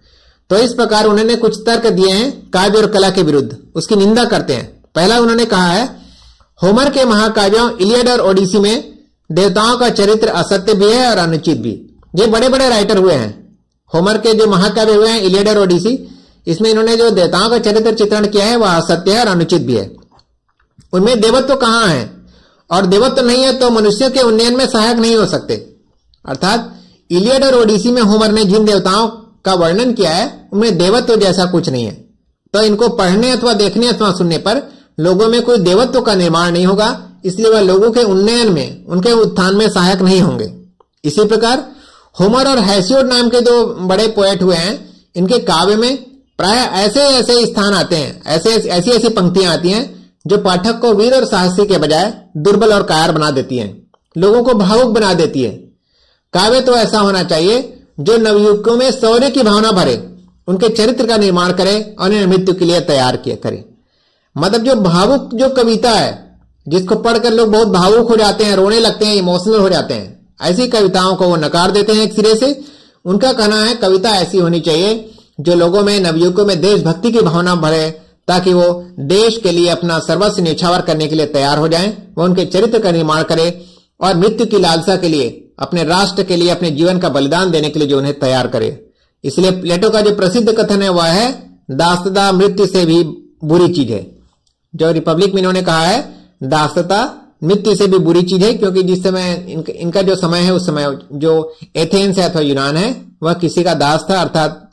तो इस प्रकार उन्होंने कुछ तर्क दिए हैं काव्य और कला के विरुद्ध। उसकी निंदा करते हैं। पहला उन्होंने कहा है, होमर के महाकाव्यों, इलियड और ओडिसी में देवताओं का चरित्र असत्य भी है और अनुचित भी। ये बड़े बड़े राइटर हुए हैं। होमर के जो महाकाव्य हुए हैं, इलियड और ओडिसी, इसमें इन्होंने जो देवताओं का चरित्र चित्रण किया है, वह असत्य है और अनुचित भी है। उनमें देवत्व तो कहाँ है? और देवत्व तो नहीं है तो मनुष्य के उन्नयन में सहायक नहीं हो सकते। अर्थात इलियड और ओडिसी में होमर ने जिन देवताओं का वर्णन किया है, उनमें देवत्व तो जैसा कुछ नहीं है। तो इनको पढ़ने अथवा देखने अथवा सुनने पर लोगों में कोई देवत्व का निर्माण नहीं होगा, इसलिए वह लोगों के उन्नयन में, उनके उत्थान में सहायक नहीं होंगे। इसी प्रकार, होमर और हैसियोड नाम के दो बड़े पोएट हुए हैं। इनके काव्य में प्राय ऐसे ऐसे स्थान आते हैं ऐसे ऐसी ऐसी पंक्तियाँ आती हैं जो पाठक को वीर और साहसी के बजाय दुर्बल और कायर बना देती हैं, लोगों को भावुक बना देती है। काव्य तो ऐसा होना चाहिए, जो नवयुवकों में शौर्य की भावना भरे, उनके चरित्र का निर्माण करे और उन्हें मृत्यु के लिए तैयार किया करे। मतलब जो भावुक जो कविता है, जिसको पढ़कर लोग बहुत भावुक हो जाते हैं, रोने लगते हैं, इमोशनल हो जाते हैं, ऐसी कविताओं को वो नकार देते हैं एक सिरे से। उनका कहना है, कविता ऐसी होनी चाहिए, जो लोगों में नवयुवकों में देशभक्ति की भावना भरे ताकि वो देश के लिए अपना सर्वस्व निछावर करने के लिए तैयार हो जाएँ, वो उनके चरित्र का निर्माण करे और मृत्यु की लालसा के लिए, अपने राष्ट्र के लिए, अपने जीवन का बलिदान देने के लिए जो उन्हें तैयार करे। इसलिए प्लेटो का जो प्रसिद्ध कथन है, वह है दास्तता मृत्यु से भी बुरी चीज़ है। जो रिपब्लिक में इन्होंने कहा है दास्तता मृत्यु से भी बुरी चीज़ है, क्योंकि जिस समय इनका जो समय है, उस समय जो एथेंस है अथवा यूनान है, वह किसी का दास था, अर्थात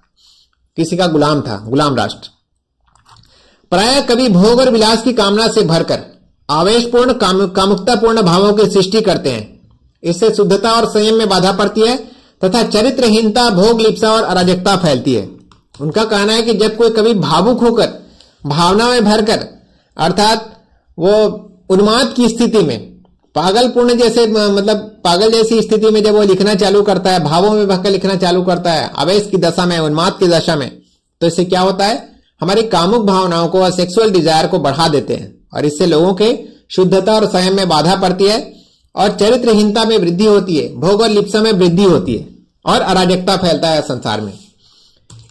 किसी का गुलाम था, गुलाम राष्ट्र। प्राय कभी भोग और विलास की कामना से भरकर आवेशपूर्ण काम, कामुकतापूर्ण भावों की सृष्टि करते हैं। इससे शुद्धता और संयम में बाधा पड़ती है तथा चरित्रहीनता भोग लिप्सा और अराजकता फैलती है। उनका कहना है कि जब कोई कभी भावुक होकर भावना में भरकर अर्थात वो उन्माद की स्थिति में पागलपूर्ण जैसे मतलब पागल जैसी स्थिति में जब वो लिखना चालू करता है भावों में बहकर लिखना चालू करता है आवेश की दशा में उन्माद की दशा में तो इससे क्या होता है? हमारी कामुक भावनाओं को और सेक्सुअल डिज़ायर को बढ़ा देते हैं और इससे लोगों के शुद्धता और संयम में बाधा पड़ती है और चरित्रहीनता में वृद्धि होती है, भोग और लिप्सा में वृद्धि होती है और अराजकता फैलता है संसार में।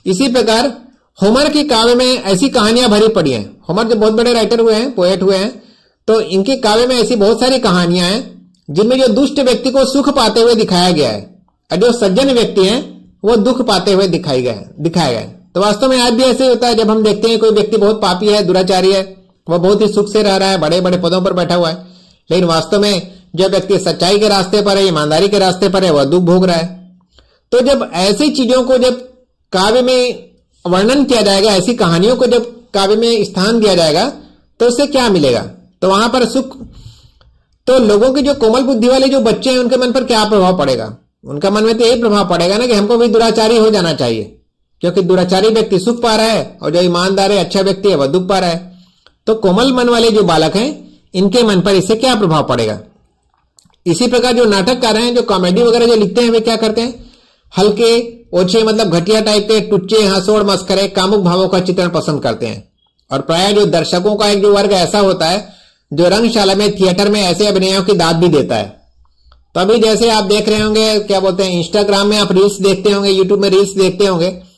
इसी प्रकार होमर के काव्य में ऐसी कहानियाँ भरी पड़ी हैं। होमर जो बहुत बड़े राइटर हुए हैं पोएट हुए हैं तो इनके काव्य में ऐसी बहुत सारी कहानियाँ हैं, जिनमें जो दुष्ट व्यक्ति को सुख पाते हुए दिखाया गया है और जो सज्जन व्यक्ति हैं, वो दुख पाते हुए दिखाई गए दिखाया गया तो वास्तव में आज भी ऐसे ही होता है, जब हम देखते हैं कोई व्यक्ति बहुत पापी है, दुराचारी है, वह बहुत ही सुख से रह रहा है बड़े बड़े पदों पर बैठा हुआ है, लेकिन वास्तव में जो व्यक्ति सच्चाई के रास्ते पर है, ईमानदारी के रास्ते पर है, वह दुख भोग रहा है। तो जब ऐसी चीज़ों को जब काव्य में वर्णन किया जाएगा, ऐसी कहानियों को जब काव्य में स्थान दिया जाएगा तो उससे क्या मिलेगा? तो वहाँ पर सुख तो लोगों के जो कोमल बुद्धि वाले जो बच्चे हैं, उनके मन पर क्या प्रभाव पड़ेगा? उनका मन में तो यही प्रभाव पड़ेगा ना कि हमको भी दुराचारी हो जाना चाहिए। क्योंकि दुराचारी व्यक्ति सुख पा रहा है और जो ईमानदार है अच्छा व्यक्ति है, वह दुख पा रहा है। तो कोमल मन वाले जो बालक हैं, इनके मन पर इससे क्या प्रभाव पड़ेगा? इसी प्रकार जो नाटककार हैं, जो कॉमेडी वगैरह जो लिखते हैं, वे क्या करते हैं? हल्के, ओछे मतलब घटिया टाइप के टुच्चे, हंसोड़, मस्करे, कामुक भावों का चित्रण पसंद करते हैं। और प्राय जो दर्शकों का एक जो वर्ग ऐसा होता है, जो रंगशाला में, थिएटर में ऐसे अभिनयों की दाद भी देता है। तो अभी जैसे आप देख रहे होंगे, क्या बोलते हैं इंस्टाग्राम में आप रील्स देखते होंगे यूट्यूब में रील्स देखते होंगे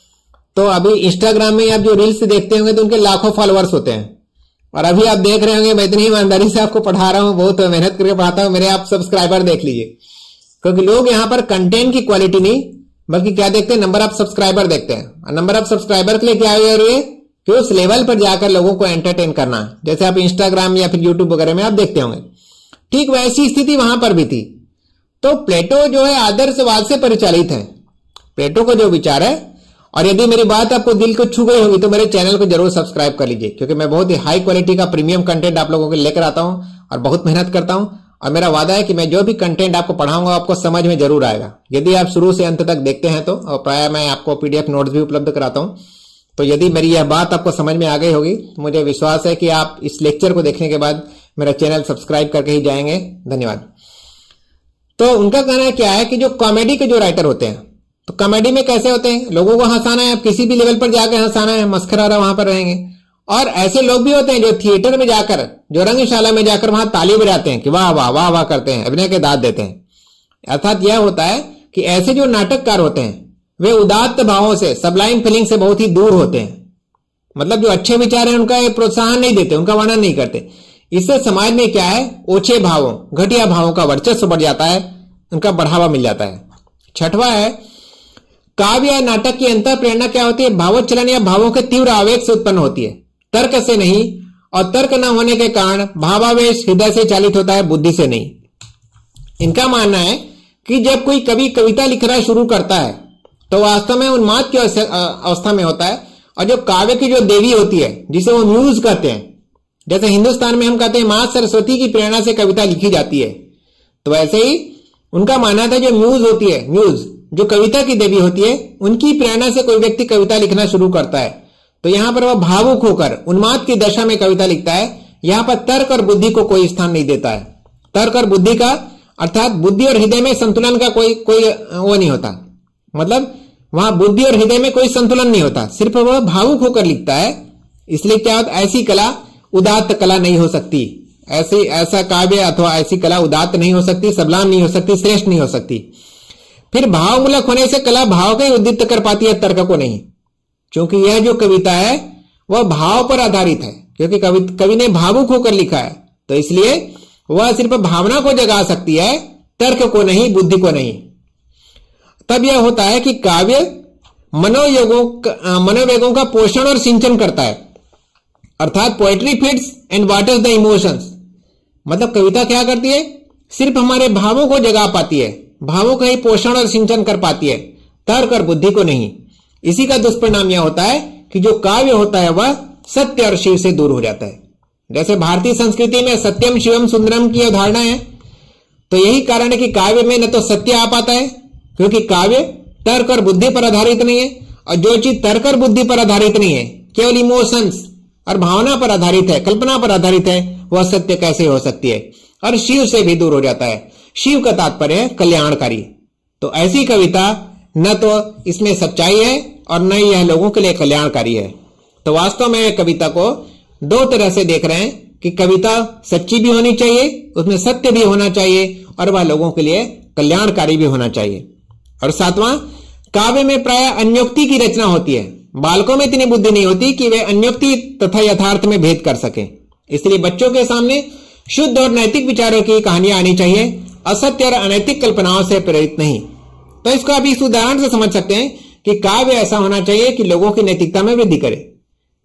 तो अभी इंस्टाग्राम में आप जो रील्स देखते होंगे तो उनके लाखों फॉलोअर्स होते हैं। और अभी आप देख रहे होंगे, मैं इतनी ईमानदारी से आपको पढ़ा रहा हूँ, बहुत मेहनत करके पढ़ाता हूँ, मेरे आप सब्सक्राइबर देख लीजिए। क्योंकि लोग यहाँ पर कंटेंट की क्वालिटी नहीं, बल्कि क्या देखते हैं? नंबर ऑफ़ सब्सक्राइबर देखते हैं। और नंबर ऑफ़ सब्सक्राइबर के लिए क्या है कि उस लेवल पर जाकर लोगों को एंटरटेन करना। जैसे आप इंस्टाग्राम या फिर यूट्यूब वगैरह में आप देखते होंगे। ठीक वैसी स्थिति वहाँ पर भी थी। तो प्लेटो जो है आदर्शवाद से परिचालित है। प्लेटो का जो विचार है और यदि मेरी बात आपको दिल को छू गई होगी तो मेरे चैनल को ज़रूर सब्सक्राइब कर लीजिए, क्योंकि मैं बहुत ही हाई क्वालिटी का प्रीमियम कंटेंट आप लोगों को लेकर आता हूँ और बहुत मेहनत करता हूँ। और मेरा वादा है कि मैं जो भी कंटेंट आपको पढ़ाऊँगा, आपको समझ में ज़रूर आएगा। यदि आप शुरू से अंत तक देखते हैं तो प्राय मैं आपको पीडीएफ नोट्स भी उपलब्ध कराता हूँ। तो यदि मेरी यह बात आपको समझ में आ गई होगी तो मुझे विश्वास है कि आप इस लेक्चर को देखने के बाद मेरा चैनल सब्सक्राइब करके ही जाएँगे। धन्यवाद। तो उनका कहना क्या है कि जो कॉमेडी के जो राइटर होते हैं तो कॉमेडी में कैसे होते हैं? लोगों को हंसाना है, आप किसी भी लेवल पर जाकर हंसाना है मस्खरा वहाँ पर रहेंगे। और ऐसे लोग भी होते हैं जो थिएटर में जाकर, जो रंगशाला में जाकर वहाँ ताली बजाते हैं कि वाह वाह वाह वाह करते हैं, अभिनय के दाद देते हैं। अर्थात यह होता है कि ऐसे जो नाटककार होते हैं, वे उदात्त भावों से सबलाइन फीलिंग से बहुत ही दूर होते हैं। मतलब जो अच्छे विचार हैं, उनका प्रोत्साहन नहीं देते, उनका वर्णन नहीं करते। इससे समाज में क्या है? ओछे भावों, घटिया भावों का वर्चस्व बढ़ जाता है, उनका बढ़ावा मिल जाता है। छठवा है काव्य या नाटक की अंतर प्रेरणा क्या होती है? भावोच्चलन या भावों के तीव्र आवेग से उत्पन्न होती है। तर्क से नहीं और तर्क न होने के कारण भावावेश हृदय से चालित होता है, बुद्धि से नहीं। इनका मानना है कि जब कोई कवि कविता लिखना शुरू करता है तो वास्तव में उन्माद की अवस्था में होता है और जो काव्य की जो देवी होती है, जिसे वो म्यूज कहते हैं, जैसे हिंदुस्तान में हम कहते हैं, माँ सरस्वती की प्रेरणा से कविता लिखी जाती है। तो वैसे ही उनका मानना था जो म्यूज होती है म्यूज जो कविता की देवी होती है, उनकी प्रेरणा से कोई व्यक्ति कविता लिखना शुरू करता है। तो यहाँ पर वह भावुक होकर, उन्माद की दशा में कविता लिखता है। यहाँ पर तर्क और बुद्धि को कोई स्थान नहीं देता है। तर्क और बुद्धि का, अर्थात बुद्धि और हृदय में संतुलन का कोई कोई, वो नहीं होता। मतलब वहाँ बुद्धि और हृदय में कोई संतुलन नहीं होता। सिर्फ़ वह भावुक होकर लिखता है। इसलिए क्या होता, ऐसी कला उदात्त कला नहीं हो सकती। ऐसी, ऐसा काव्य अथवा ऐसी कला उदात्त नहीं हो सकती सबलाम नहीं हो सकती, श्रेष्ठ नहीं हो सकती। फिर भावमूलक होने से कला भाव का ही उद्दीप्त कर पाती है तर्क को नहीं। क्योंकि यह जो कविता है, वह भाव पर आधारित है, क्योंकि कवि कवि ने भावुक होकर लिखा है। तो इसलिए वह सिर्फ़ भावना को जगा सकती है, तर्क को नहीं, बुद्धि को नहीं। तब यह होता है कि काव्य मनोयोगों मनोवेगों का पोषण और सिंचन करता है। अर्थात poetry fits and waters the emotions मतलब कविता क्या करती है? सिर्फ़ हमारे भावों को जगा पाती है। भावों का ही पोषण और सिंचन कर पाती है, तर्क और बुद्धि को नहीं। इसी का दुष्परिणाम यह होता है कि जो काव्य होता है वह सत्य और शिव से दूर हो जाता है। जैसे भारतीय संस्कृति में सत्यम, शिवम, सुंदरम की अवधारणा है तो यही कारण है कि काव्य में न तो सत्य आ पाता है, क्योंकि काव्य तर्क और बुद्धि पर आधारित नहीं है, और जो चीज़ तर्क और बुद्धि पर आधारित नहीं है, केवल इमोशंस और भावना पर आधारित है, कल्पना पर आधारित है, वह सत्य कैसे हो सकती है? और शिव से भी दूर हो जाता है। शिव का तात्पर्य कल्याणकारी। तो ऐसी कविता न तो इसमें सच्चाई है और न ही यह लोगों के लिए कल्याणकारी है। तो वास्तव में कविता को दो तरह से देख रहे हैं कि कविता सच्ची भी होनी चाहिए, उसमें सत्य भी होना चाहिए और वह लोगों के लिए कल्याणकारी भी होना चाहिए। और सातवां, काव्य में प्राय अन्योक्ति की रचना होती है। बालकों में इतनी बुद्धि नहीं होती कि वे अन्योक्ति तथा यथार्थ में भेद कर सके। इसलिए बच्चों के सामने शुद्ध और नैतिक विचारों की कहानियाँ आनी चाहिए। असत्य और अनैतिक कल्पनाओं से प्रेरित नहीं। तो इसको आप इस उदाहरण से समझ सकते हैं कि काव्य ऐसा होना चाहिए कि लोगों की नैतिकता में वृद्धि करे।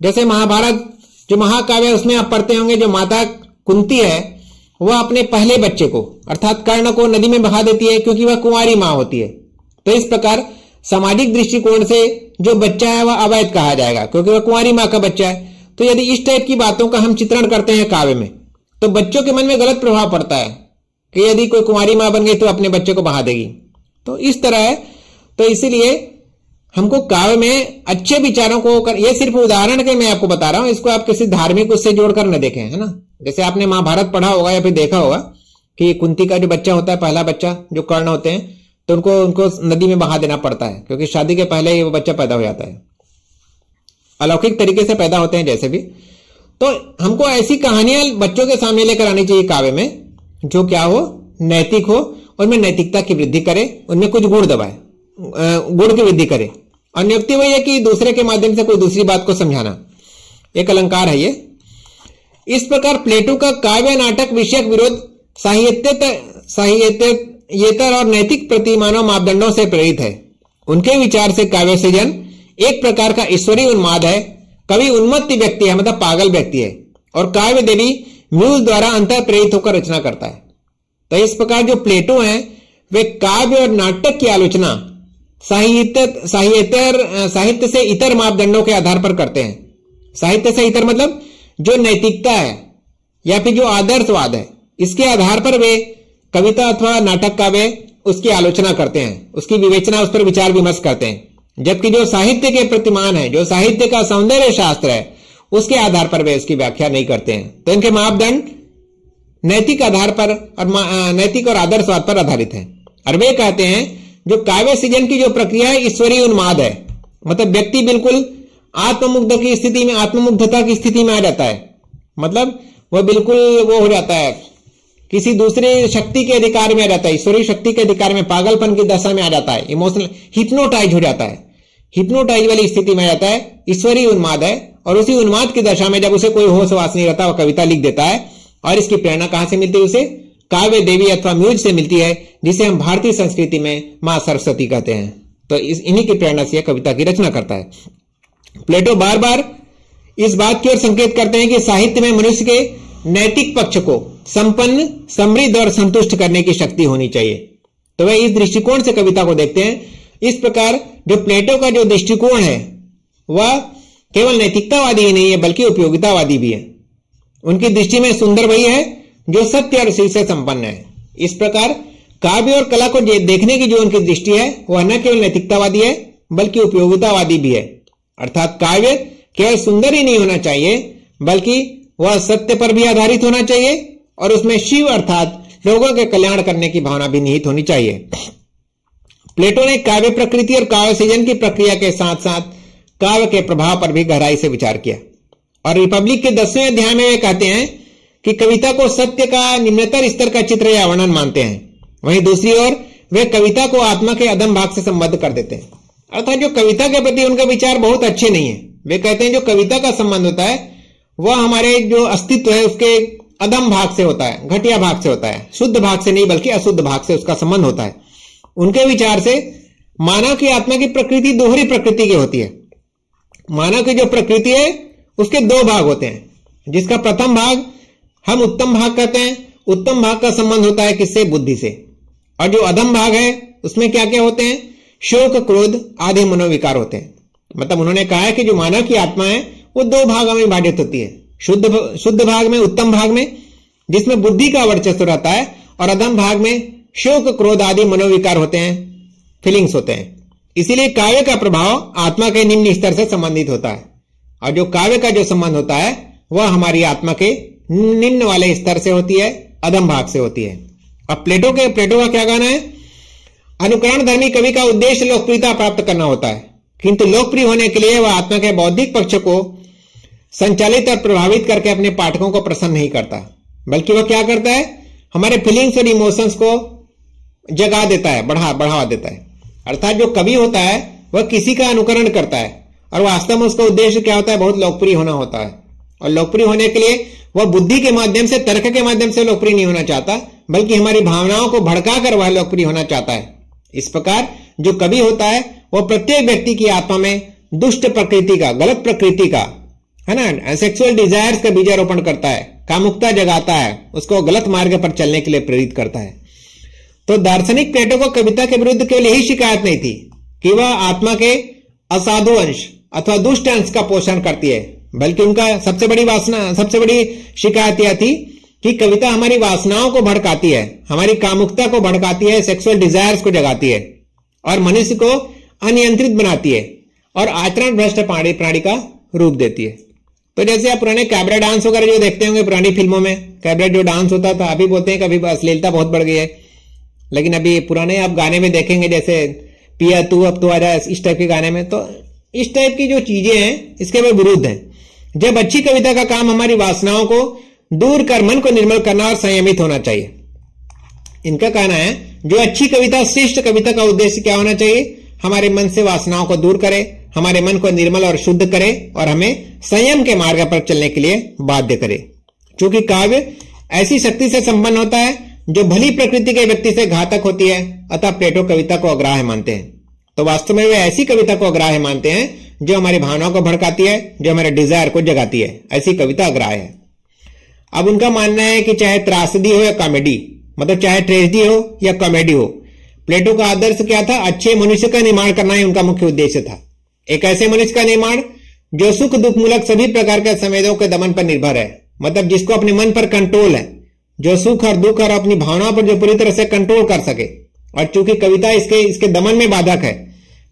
जैसे महाभारत, जो महाकाव्य उसमें आप पढ़ते होंगे, जो माता कुंती है, वह अपने पहले बच्चे को, अर्थात कर्ण को नदी में बहा देती है, क्योंकि वह कुंवारी माँ होती है। तो इस प्रकार सामाजिक दृष्टिकोण से जो बच्चा है, वह अवैध कहा जाएगा, क्योंकि वह कुंवारी माँ का बच्चा है। तो यदि इस टाइप की बातों का हम चित्रण करते हैं काव्य में तो बच्चों के मन में गलत प्रभाव पड़ता है। कि यदि कोई कुंवारी माँ बन गई तो अपने बच्चे को बहा देगी। तो इस तरह है। तो इसीलिए हमको काव्य में अच्छे विचारों को कर, ये सिर्फ़ उदाहरण के मैं आपको बता रहा हूँ, इसको आप किसी धार्मिक उससे जोड़कर न देखें, है ना? जैसे आपने महाभारत पढ़ा होगा या फिर देखा होगा कि कुंती का जो बच्चा होता है, पहला बच्चा जो कर्ण होते हैं तो उनको उनको नदी में बहा देना पड़ता है, क्योंकि शादी के पहले ही वो बच्चा पैदा हो जाता है। अलौकिक तरीके से पैदा होते हैं जैसे भी। तो हमको ऐसी कहानियाँ बच्चों के सामने लेकर आनी चाहिए काव्य में जो क्या हो, नैतिक हो, उनमें नैतिकता की वृद्धि करे, उनमें कुछ गुण दबाए गुण की वृद्धि करे। और नियुक्ति वही है कि दूसरे के माध्यम से कोई दूसरी बात को समझाना। एक अलंकार है ये। इस प्रकार प्लेटो का काव्य, नाटक, विषयक विरोध साहित्य साहित्येतर और नैतिक प्रतिमानों मापदंडों से प्रेरित है। उनके विचार से काव्य सृजन एक प्रकार का ईश्वरीय उन्माद है। कवि उन्मत्त व्यक्ति है मतलब पागल व्यक्ति है। और काव्य देवी म्यूज द्वारा अंतर प्रेरित होकर रचना करता है। तो इस प्रकार जो प्लेटो हैं, वे काव्य और नाटक की आलोचना साहित्य साहित्य साहित्य से इतर मापदंडों के आधार पर करते हैं। साहित्य से इतर मतलब जो नैतिकता है या फिर जो आदर्शवाद है, इसके आधार पर वे कविता अथवा नाटक काव्य उसकी आलोचना करते हैं, उसकी विवेचना, उस पर विचार विमर्श करते हैं। जबकि जो साहित्य के प्रतिमान है, जो साहित्य का सौंदर्य शास्त्र है उसके आधार पर वे इसकी व्याख्या नहीं करते हैं। तो इनके मापदंड नैतिक आधार पर और नैतिक और आदर्शवाद पर आधारित है। और वे कहते हैं, जो काव्य सृजन की जो प्रक्रिया है, ईश्वरीय उन्माद है। मतलब व्यक्ति बिल्कुल आत्ममुग्ध की स्थिति में, आत्ममुग्धता की स्थिति में आ जाता है। मतलब वह बिल्कुल वो हो जाता है। किसी दूसरे शक्ति के अधिकार में आ जाता है। ईश्वरीय शक्ति के अधिकार में, पागलपन की दशा में आ जाता है। इमोशनल हिप्नोटाइज हो जाता है। हिप्नोटाइज वाली स्थिति में आ जाता है। ईश्वरीय उन्माद है। और उसी उन्माद की दशा में जब उसे कोई होश वास नहीं रहता वह कविता लिख देता है, और इसकी प्रेरणा कहाँ से मिलती है उसे? काव्य देवी अथवा म्यूज से मिलती है, जिसे हम भारतीय संस्कृति में माँ सरस्वती कहते हैं। तो इन्हीं की प्रेरणा से कविता की रचना करता है। प्लेटो बार बार इस बात की ओर संकेत करते हैं कि साहित्य में मनुष्य के नैतिक पक्ष को संपन्न, समृद्ध और संतुष्ट करने की शक्ति होनी चाहिए। तो वह इस दृष्टिकोण से कविता को देखते हैं। इस प्रकार जो प्लेटो का जो दृष्टिकोण है, वह केवल नैतिकतावादी ही नहीं है, बल्कि उपयोगितावादी भी है। उनकी दृष्टि में सुंदर वही है, जो सत्य और शिव से संपन्न है। इस प्रकार काव्य और कला को देखने की जो उनकी दृष्टि है, वह न केवल नैतिकतावादी है, बल्कि उपयोगितावादी भी है। अर्थात काव्य केवल सुंदर ही नहीं होना चाहिए, बल्कि वह सत्य पर भी आधारित होना चाहिए, और उसमें शिव अर्थात लोगों के कल्याण करने की भावना भी निहित होनी चाहिए। प्लेटो ने काव्य प्रकृति और काव्य सृजन की प्रक्रिया के साथ साथ काव्य के प्रभाव पर भी गहराई से विचार किया। और रिपब्लिक के दसवें अध्याय में वे कहते हैं कि कविता को सत्य का निम्नतर स्तर का चित्र या वर्णन मानते हैं। वहीं दूसरी ओर, वे कविता को आत्मा के अदम भाग से संबद्ध कर देते हैं। अर्थात जो कविता के प्रति उनका विचार बहुत अच्छे नहीं है, वे कहते हैं जो कविता का संबंध होता है, वह हमारे जो अस्तित्व है उसके अदम भाग से होता है, घटिया भाग से होता है, शुद्ध भाग से नहीं बल्कि अशुद्ध भाग से उसका संबंध होता है। उनके विचार से मानव की आत्मा की प्रकृति दोहरी प्रकृति की होती है। मानव की जो प्रकृति है, उसके दो भाग होते हैं। जिसका प्रथम भाग हम उत्तम भाग कहते हैं, उत्तम भाग का संबंध होता है किससे? बुद्धि से। और जो अधम भाग है, उसमें क्या क्या होते हैं? शोक, क्रोध आदि मनोविकार होते हैं। मतलब उन्होंने कहा है कि जो मानव की आत्मा है, वो दो भागों में विभाजित होती है। शुद्ध शुद्ध भाग में, उत्तम भाग में, जिसमें बुद्धि का वर्चस्व रहता है, और अधम भाग में शोक, क्रोध आदि मनोविकार होते हैं फीलिंग्स होते हैं। इसीलिए काव्य का प्रभाव आत्मा के निम्न स्तर से संबंधित होता है। और जो काव्य का जो संबंध होता है, वह हमारी आत्मा के निम्न वाले स्तर से होती है, अधम भाग से होती है। अब प्लेटो के, प्लेटो का क्या गाना है? अनुकरण धर्मी कवि का उद्देश्य लोकप्रियता प्राप्त करना होता है। किंतु लोकप्रिय होने के लिए वह आत्मा के बौद्धिक पक्ष को संचालित और प्रभावित करके अपने पाठकों को प्रसन्न नहीं करता। बल्कि वह क्या करता है? हमारे फीलिंग्स और इमोशंस को जगा देता है, बढ़ा, बढ़ावा देता है। अर्थात जो कवि होता है, वह किसी का अनुकरण करता है। और वास्तव में उसका उद्देश्य क्या होता है? बहुत लोकप्रिय होना होता है। और लोकप्रिय होने के लिए वह बुद्धि के माध्यम से, तर्क के माध्यम से लोकप्रिय नहीं होना चाहता, बल्कि हमारी भावनाओं को भड़का कर वह लोकप्रिय होना चाहता है। इस प्रकार जो कवि होता है, वह प्रत्येक व्यक्ति की आत्मा में दुष्ट प्रकृति का, गलत प्रकृति का, है ना सेक्सुअल डिजायर्स का बीजारोपण करता है, कामुकता जगाता है, उसको गलत मार्ग पर चलने के लिए प्रेरित करता है। तो दार्शनिक प्लेटो को कविता के विरुद्ध केवल यही शिकायत नहीं थी कि वह आत्मा के असाधु अंश अथवा दुष्ट अंश का पोषण करती है, बल्कि उनका सबसे बड़ी वासना, सबसे बड़ी शिकायत यह थी कि कविता हमारी वासनाओं को भड़काती है, हमारी कामुकता को भड़काती है सेक्सुअल डिजायर्स को जगाती है, और मनुष्य को अनियंत्रित बनाती है, और आचरण भ्रष्ट प्राणी का रूप देती है। तो जैसे आप पुराने कैबरे डांस वगैरह जो देखते होंगे पुरानी फ़िल्मों में, कैबरे जो डांस होता था, अभी बोलते हैं कभी अश्लीलता बहुत बढ़ गई है। लेकिन अभी पुराने आप गाने में देखेंगे, जैसे पिया तू अब तो आ जाए इस टाइप के गाने में तो इस टाइप की जो चीज़ें हैं, इसके वे विरुद्ध है। जब अच्छी कविता का काम हमारी वासनाओं को दूर कर, मन को निर्मल करना और संयमित होना चाहिए। इनका कहना है, जो अच्छी कविता, श्रेष्ठ कविता का उद्देश्य क्या होना चाहिए? हमारे मन से वासनाओं को दूर करे, हमारे मन को निर्मल और शुद्ध करे और हमें संयम के मार्ग पर चलने के लिए बाध्य करे। क्योंकि काव्य ऐसी शक्ति से संपन्न होता है जो भली प्रकृति के व्यक्ति से घातक होती है, अतः प्लेटो कविता को अग्राह्य मानते हैं। तो वास्तव में वे ऐसी कविता को अग्राह्य मानते हैं, जो हमारी भावनाओं को भड़काती है, जो हमारे डिज़ायर को जगाती है। ऐसी कविता अग्राह्य है। अब उनका मानना है कि चाहे त्रासदी हो या कॉमेडी मतलब चाहे ट्रेजडी हो या कॉमेडी हो, प्लेटो का आदर्श क्या था? अच्छे मनुष्य का निर्माण करना ही उनका मुख्य उद्देश्य था। एक ऐसे मनुष्य का निर्माण, जो सुख दुख मूलक सभी प्रकार के संवेदों के दमन पर निर्भर है मतलब जिसको अपने मन पर कंट्रोल है। जो सुख और दुख और अपनी भावनाओं पर जो पूरी तरह से कंट्रोल कर सके। और चूँकि कविता इसके इसके दमन में बाधक है,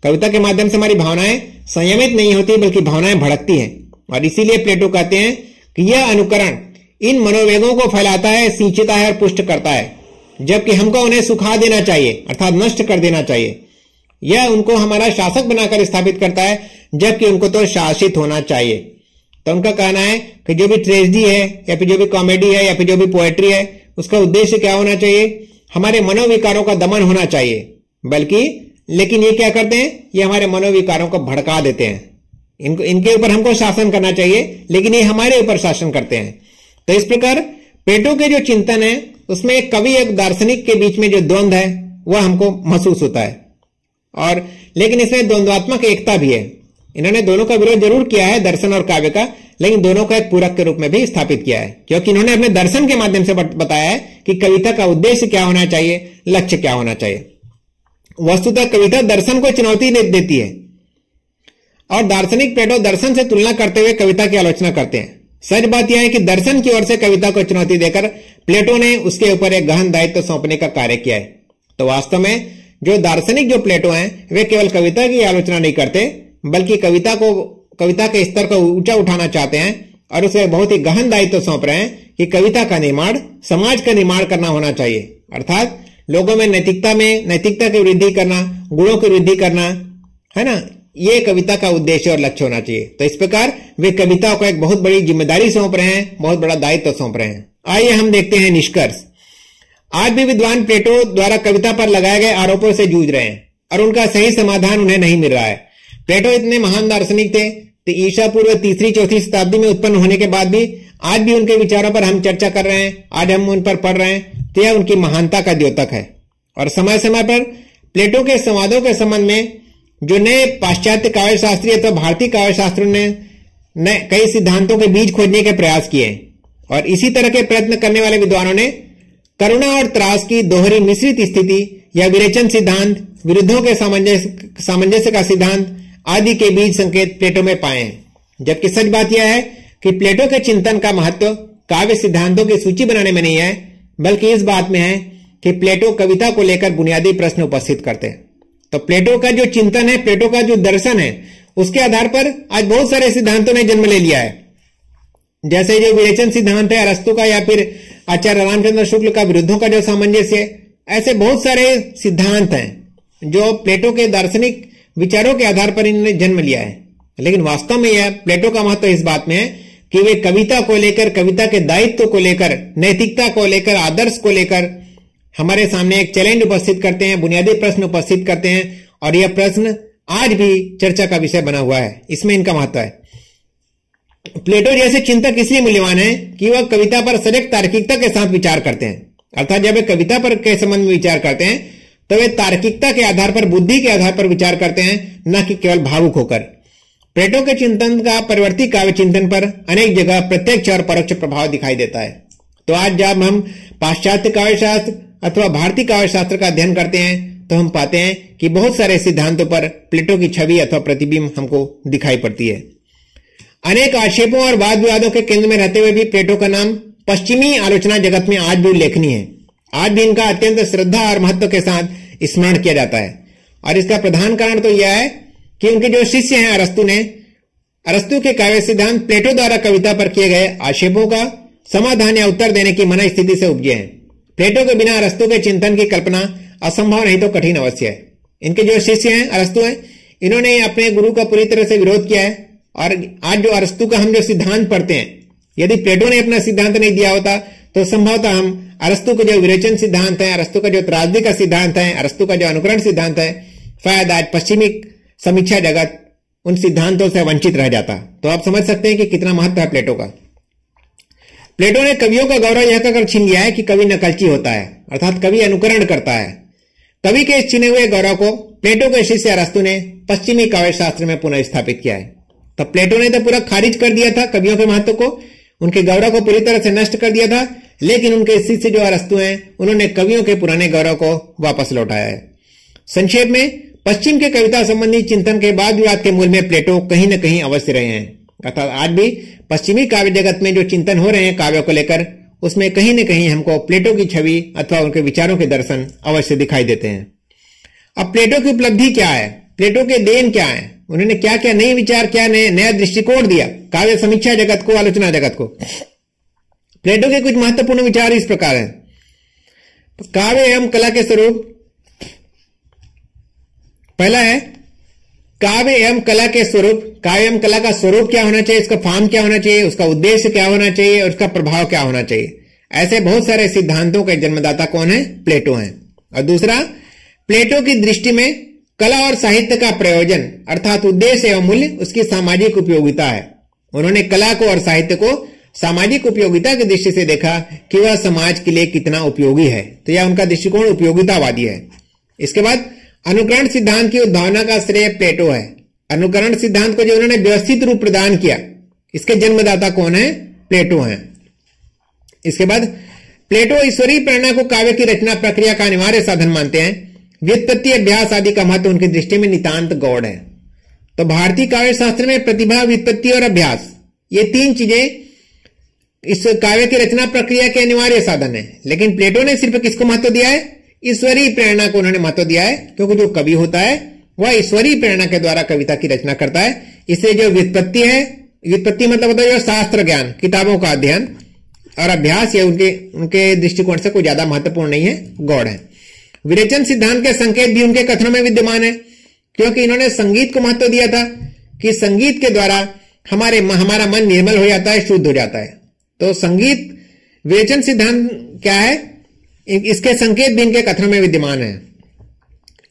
कविता के माध्यम से हमारी भावनाएँ संयमित नहीं होती, बल्कि भावनाएँ भड़कती हैं। और इसीलिए प्लेटो कहते हैं कि यह अनुकरण इन मनोवेगों को फैलाता है, सिंचता है और पुष्ट करता है, जबकि हमको उन्हें सुखा देना चाहिए, अर्थात नष्ट कर देना चाहिए। यह उनको हमारा शासक बनाकर स्थापित करता है, जबकि उनको तो शासित होना चाहिए। तो उनका कहना है कि जो भी ट्रेजडी है, या फिर जो भी कॉमेडी है, या फिर जो भी पोएट्री है, उसका उद्देश्य क्या होना चाहिए? हमारे मनोविकारों का दमन होना चाहिए। बल्कि, लेकिन ये क्या करते हैं? ये हमारे मनोविकारों को भड़का देते हैं। इनको, इनके ऊपर हमको शासन करना चाहिए, लेकिन ये हमारे ऊपर शासन करते हैं। तो इस प्रकार, पेटो के जो चिंतन है, उसमें एक कवि, एक दार्शनिक के बीच में जो द्वंद्व है, वह हमको महसूस होता है। और, लेकिन इसमें द्वंद्वात्मक एकता भी है। इन्होंने दोनों का विरोध ज़रूर किया है दर्शन और काव्य का लेकिन दोनों का एक पूरक के रूप में भी स्थापित किया है। क्योंकि इन्होंने अपने दर्शन के माध्यम से बताया है कि कविता का उद्देश्य क्या होना चाहिए लक्ष्य क्या होना चाहिए। वस्तुतः कविता दर्शन को चुनौती दे, देती है। और दार्शनिक प्लेटो दर्शन से तुलना करते हुए कविता की आलोचना करते हैं। सच बात यह है कि दर्शन की ओर से कविता को चुनौती देकर प्लेटो ने उसके ऊपर एक गहन दायित्व तो सौंपने का कार्य किया है। तो वास्तव में जो दार्शनिक जो प्लेटो हैं वे केवल कविता की आलोचना नहीं करते बल्कि कविता को, कविता के स्तर को ऊँचा उठाना चाहते हैं और उसे बहुत ही गहन दायित्व तो सौंप रहे हैं कि कविता का निर्माण, समाज का निर्माण करना होना चाहिए। अर्थात लोगों में नैतिकता में, नैतिकता की वृद्धि करना, गुणों की वृद्धि करना, है ना? ये कविता का उद्देश्य और लक्ष्य होना चाहिए। तो इस प्रकार वे कविता को एक बहुत बड़ी ज़िम्मेदारी सौंप रहे हैं, बहुत बड़ा दायित्व तो सौंप रहे हैं। आइए हम देखते हैं निष्कर्ष। आज भी विद्वान प्लेटो द्वारा कविता पर लगाए गए आरोपों से जूझ रहे हैं और उनका सही समाधान उन्हें नहीं मिल रहा है। प्लेटो इतने महान दार्शनिक थे तो ईसा पूर्व तीसरी चौथी शताब्दी में उत्पन्न होने के बाद भी आज भी उनके विचारों पर हम चर्चा कर रहे हैं। आज हम उन पर पढ़ रहे हैं तो यह उनकी महानता का द्योतक है। और समय समय पर प्लेटो के संवादों के संबंध में जो नए पाश्चात्य काव्य शास्त्री अथवा भारतीय काव्य शास्त्रों ने कई सिद्धांतों के बीज खोजने के प्रयास किए और इसी तरह के प्रयत्न करने वाले विद्वानों ने करुणा और त्रास की दोहरी मिश्रित स्थिति या विरेचन सिद्धांत, विरुद्धों के सामंजस्य सामंजस्य का सिद्धांत आदि के बीच संकेत प्लेटो में पाए। हैं जबकि सच बात यह है कि प्लेटो के चिंतन का महत्व काव्य सिद्धांतों की सूची बनाने में नहीं है, बल्कि इस बात में है कि प्लेटो कविता को लेकर बुनियादी प्रश्न उपस्थित करते हैं। तो प्लेटो का जो चिंतन है, प्लेटो का जो दर्शन है, उसके आधार पर आज बहुत सारे सिद्धांतों ने जन्म ले लिया है। जैसे जो विरेचन सिद्धांत है, अरस्तु का या फिर आचार्य रामचंद्र शुक्ल का विरुद्धों का जो सामंजस्य ऐसे बहुत सारे सिद्धांत हैं, जो प्लेटो के दार्शनिक विचारों के आधार पर इन्होंने जन्म लिया है। लेकिन वास्तव में यह प्लेटो का महत्व तो इस बात में है कि वे कविता को लेकर, कविता के दायित्व को लेकर, नैतिकता को लेकर, आदर्श को लेकर हमारे सामने एक चैलेंज उपस्थित करते हैं, बुनियादी प्रश्न उपस्थित करते हैं और यह प्रश्न आज भी चर्चा का विषय बना हुआ है। इसमें इनका महत्व है। प्लेटो जैसे चिंतक इसलिए मूल्यवान है कि वह कविता पर सजग तार्किकता के साथ विचार करते हैं। अर्थात जब वे कविता पर के संबंध में विचार करते हैं तो वे तार्किकता के आधार पर, बुद्धि के आधार पर विचार करते हैं, न कि केवल भावुक होकर। प्लेटो के चिंतन का परिवर्ती काव्य चिंतन पर अनेक जगह प्रत्यक्ष और परोक्ष प्रभाव दिखाई देता है। तो आज जब हम पाश्चात्य काव्य शास्त्र अथवा भारतीय काव्य शास्त्र का अध्ययन करते हैं तो हम पाते हैं कि बहुत सारे सिद्धांतों पर प्लेटो की छवि अथवा प्रतिबिंब हमको दिखाई पड़ती है। अनेक आक्षेपों और वाद विवादों के केंद्र में रहते हुए भी प्लेटो का नाम पश्चिमी आलोचना जगत में आज भी उल्लेखनीय है। आज भी इनका अत्यंत श्रद्धा और महत्व के साथ स्मरण किया जाता है। और इसका प्रधान कारण तो यह है कि उनके जो शिष्य हैं अरस्तु ने, अरस्तु के काव्य सिद्धांत प्लेटो द्वारा कविता पर किए गए आक्षेपों का समाधान या उत्तर देने की मन स्थिति से उपजे हैं। प्लेटो के बिना अरस्तु के चिंतन की कल्पना असंभव नहीं तो कठिन अवश्य है। इनके जो शिष्य हैं, अरस्तु हैं, इन्होंने अपने गुरु का पूरी तरह से विरोध किया है और आज जो अरस्तु का हम जो सिद्धांत पढ़ते हैं, यदि प्लेटो ने अपना सिद्धांत नहीं दिया होता तो संभवतः हम अरस्तु का जो विरेचन सिद्धांत है, अरस्तु का जो त्रासदी का सिद्धांत है, अरस्तु का जो अनुकरण सिद्धांत है, शायद आज पश्चिमी समीक्षा जगत उन सिद्धांतों से वंचित रह जाता। तो आप समझ सकते हैं कि कितना महत्व है प्लेटो का। प्लेटो ने कवियों का गौरव यह कहकर छीन लिया है कि कवि नकलची होता है, अर्थात कवि अनुकरण करता है। कवि के इस छिने हुए गौरव को प्लेटो के शिष्य अरस्तु ने पश्चिमी काव्य शास्त्र में पुनः स्थापित किया है। तो प्लेटो ने तो पूरा खारिज कर दिया था कवियों के महत्व को उनके गौरव को पूरी तरह से नष्ट कर दिया था, लेकिन उनके शिष्य जो अरस्तु हैं, उन्होंने कवियों के पुराने गौरव को वापस लौटाया है। संक्षेप में, पश्चिम के कविता संबंधी चिंतन के बाद विवाद के मूल में प्लेटो कहीं न कहीं अवश्य रहे हैं। अर्थात आज भी पश्चिमी काव्य जगत में जो चिंतन हो रहे हैं काव्यों को लेकर, उसमें कहीं न कहीं हमको प्लेटो की छवि अथवा उनके विचारों के दर्शन अवश्य दिखाई देते हैं। अब प्लेटो की उपलब्धि क्या है? प्लेटो के देन क्या है? उन्होंने क्या क्या नए विचार, क्या नए, नया दृष्टिकोण दिया? काव्य समीक्षा जगत को, आलोचना जगत को। प्लेटो के कुछ महत्वपूर्ण विचार इस प्रकार हैं। काव्य एवं कला के स्वरूप। पहला है, काव्य एवं कला के स्वरूप। काव्य एवं कला का स्वरूप क्या होना चाहिए? उसका फॉर्म क्या होना चाहिए? उसका उद्देश्य क्या होना चाहिए? और उसका प्रभाव क्या होना चाहिए? ऐसे बहुत सारे सिद्धांतों के जन्मदाता कौन है? प्लेटो हैं। और दूसरा, प्लेटो की दृष्टि में कला और साहित्य का प्रयोजन, अर्थात उद्देश्य एवं मूल्य, उसकी सामाजिक उपयोगिता है। उन्होंने कला को और साहित्य को सामाजिक उपयोगिता की दृष्टि से देखा कि वह समाज के लिए कितना उपयोगी है। तो यह उनका दृष्टिकोण उपयोगितावादी है। इसके बाद, अनुकरण सिद्धांत की उद्भावना का श्रेय प्लेटो है। अनुकरण सिद्धांत को जो उन्होंने व्यवस्थित रूप प्रदान किया, इसके जन्मदाता कौन है? प्लेटो है। इसके बाद, प्लेटो ईश्वरीय प्रेरणा को काव्य की रचना प्रक्रिया का अनिवार्य साधन मानते हैं। व्युत्पत्ति अभ्यास आदि का महत्व उनकी दृष्टि में नितांत गौड़ है। तो भारतीय काव्य शास्त्र में प्रतिभा, व्युत्पत्ति और अभ्यास, ये तीन चीज़ें इस काव्य की रचना प्रक्रिया के अनिवार्य साधन है। लेकिन प्लेटो ने सिर्फ़ किसको महत्व दिया है? ईश्वरीय प्रेरणा को उन्होंने महत्व दिया है, क्योंकि जो कवि होता है, वह ईश्वरीय प्रेरणा के द्वारा कविता की रचना करता है। इससे जो व्युत्पत्ति है, व्युत्पत्ति मतलब होता है जो शास्त्र ज्ञान, किताबों का अध्ययन, और अभ्यास ये उनके उनके दृष्टिकोण से कोई ज़्यादा महत्वपूर्ण नहीं है, गौड़ है। विरेचन सिद्धांत के संकेत भी उनके कथनों में विद्यमान है, क्योंकि इन्होंने संगीत को महत्व दिया था कि संगीत के द्वारा हमारे हमारा मन निर्मल हो जाता है, शुद्ध हो जाता है। तो संगीत विवेचन सिद्धांत क्या है? इसके संकेत भी इनके कथनों में विद्यमान है।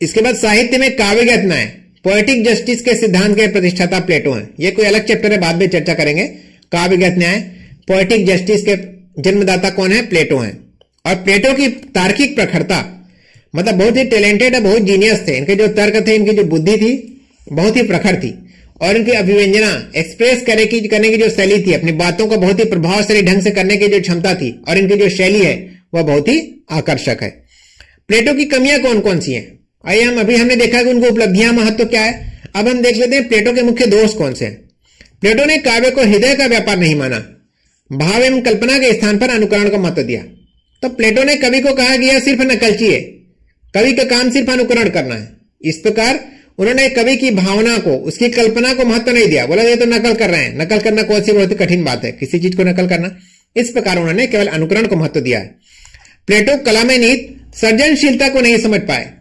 इसके बाद साहित्य में काव्य न्याय पोएटिक जस्टिस के सिद्धांत के प्रतिष्ठाता प्लेटो हैं। ये कोई अलग चैप्टर है, बाद में चर्चा करेंगे। काव्य न्याय पोएटिक जस्टिस के जन्मदाता कौन है? प्लेटो हैं। और प्लेटो की तार्किक प्रखरता मतलब बहुत ही टैलेंटेड और बहुत जीनियस थे। इनके जो तर्क थे, इनकी जो बुद्धि थी, बहुत ही प्रखर थी। और इनकी अभिव्यंजना एक्सप्रेस करने की करने की जो शैली थी, अपनी बातों को बहुत ही प्रभावशाली ढंग से करने की जो क्षमता थी और इनकी जो शैली है, वह बहुत ही आकर्षक है। प्लेटो की कमियाँ कौन कौन सी हैं? आइए हम, अभी हमने देखा कि उनको उपलब्धियाँ, महत्व क्या है। अब हम देख लेते हैं प्लेटो के मुख्य दोष कौन से हैं। प्लेटो ने काव्य को हृदय का व्यापार नहीं माना। भाव एवं कल्पना के स्थान पर अनुकरण का महत्व दिया। तो प्लेटो ने कवि को कहा कि यह सिर्फ़ नकलची है। कवि का काम सिर्फ़ अनुकरण करना है। इस प्रकार उन्होंने कवि की भावना को, उसकी कल्पना को महत्व नहीं दिया। बोला, ये तो नकल कर रहे हैं। नकल करना कौन सी बहुत कठिन बात है। किसी चीज़ को नकल करना। इस प्रकार उन्होंने केवल अनुकरण को महत्व दिया है। प्लेटो कला में निहित सर्जनशीलता को नहीं समझ पाए।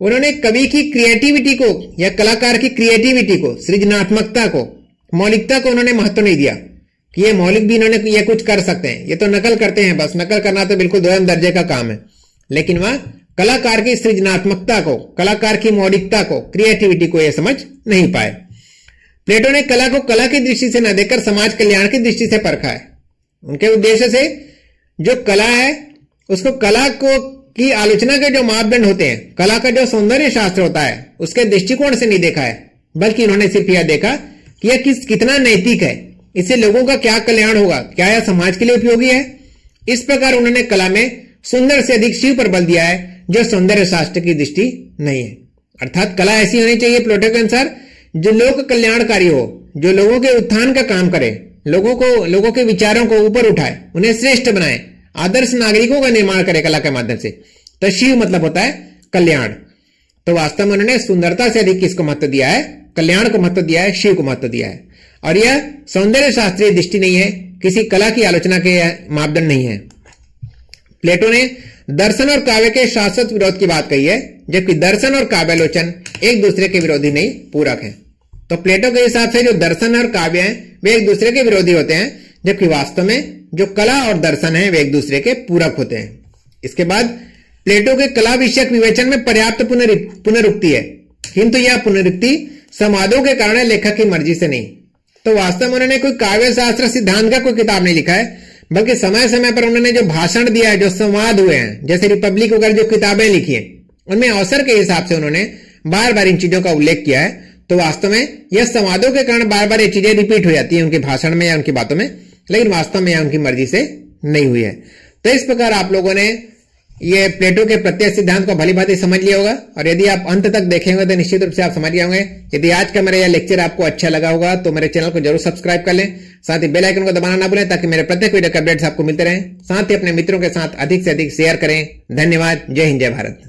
उन्होंने कवि की क्रिएटिविटी को या कलाकार की क्रिएटिविटी को, सृजनात्मकता को, मौलिकता को उन्होंने महत्व नहीं दिया। कि ये मौलिक भी इन्होंने ये कुछ कर सकते हैं। ये तो नकल करते हैं बस। नकल करना तो बिल्कुल दोयम दर्जे का काम है। लेकिन वह कलाकार की सृजनात्मकता को, कलाकार की मौलिकता को क्रिएटिविटी को यह समझ नहीं पाए। प्लेटो ने कला को कला की दृष्टि से न देखकर समाज कल्याण की दृष्टि से परखा है। उनके उद्देश्य से जो कला है, उसको कला को की आलोचना के जो मापदंड होते हैं, कला का जो सौंदर्य शास्त्र होता है, उसके दृष्टिकोण से नहीं देखा है, बल्कि उन्होंने सिर्फ़ यह देखा कि यह किस, कितना नैतिक है। इससे लोगों का क्या कल्याण होगा, क्या यह समाज के लिए उपयोगी है? इस प्रकार उन्होंने कला में सुंदर से अधिक शिव पर बल दिया है। जो सौंदर्य शास्त्र की दृष्टि नहीं है। अर्थात कला ऐसी होनी चाहिए प्लोटो के अनुसार, जो लोक कल्याणकारी हो, जो लोगों के उत्थान का काम करे, लोगों को, लोगों के विचारों को ऊपर उठाए, उन्हें श्रेष्ठ बनाए, आदर्श नागरिकों का निर्माण करे कला के माध्यम से। तो शिव मतलब होता है कल्याण। तो वास्तव में उन्होंने सुंदरता से अधिक किसको महत्व दिया है? कल्याण को महत्व दिया है, शिव को महत्व दिया है। और यह सौंदर्य शास्त्रीय दृष्टि नहीं है, किसी कला की आलोचना के मापदंड नहीं है। प्लेटो ने दर्शन और काव्य के शाश्वत विरोध की बात कही है, जबकि दर्शन और काव्यालोचन एक दूसरे के विरोधी नहीं, पूरक है। तो प्लेटो के हिसाब से जो दर्शन और काव्य हैं, वे एक दूसरे के विरोधी होते हैं, जबकि वास्तव में जो कला और दर्शन है, वे एक दूसरे के पूरक होते हैं। इसके बाद, प्लेटो के कला विषयक विवेचन में पर्याप्त पुनरुक्ति है। किंतु यह पुनरुक्ति समादों के कारण लेखक की मर्ज़ी से नहीं। तो वास्तव में उन्होंने कोई काव्य शास्त्र सिद्धांत का कोई किताब नहीं लिखा है बल्कि समय समय पर उन्होंने जो भाषण दिया है, जो संवाद हुए हैं, जैसे रिपब्लिक वगैरह जो किताबें लिखी है, उनमें अवसर के हिसाब से उन्होंने बार बार इन चीज़ों का उल्लेख किया है। तो वास्तव में यह संवादों के कारण बार बार ये चीज़ें रिपीट हो जाती है उनके भाषण में या उनकी बातों में, लेकिन वास्तव में यह उनकी मर्ज़ी से नहीं हुई है। तो इस प्रकार आप लोगों ने ये प्लेटो के प्रत्यय सिद्धांत को भली भांति समझ लिया होगा, और यदि आप अंत तक देखेंगे तो निश्चित रूप से आप समझ गए होंगे। यदि आज का मेरा यह लेक्चर आपको अच्छा लगा होगा तो मेरे चैनल को ज़रूर सब्सक्राइब कर लें। साथ ही बेल आइकन को दबाना ना भूलें, ताकि मेरे प्रत्येक वीडियो के अपडेट्स आपको मिलते रहें। साथ ही अपने मित्रों के साथ अधिक से अधिक शेयर करें। धन्यवाद। जय हिंद, जय भारत।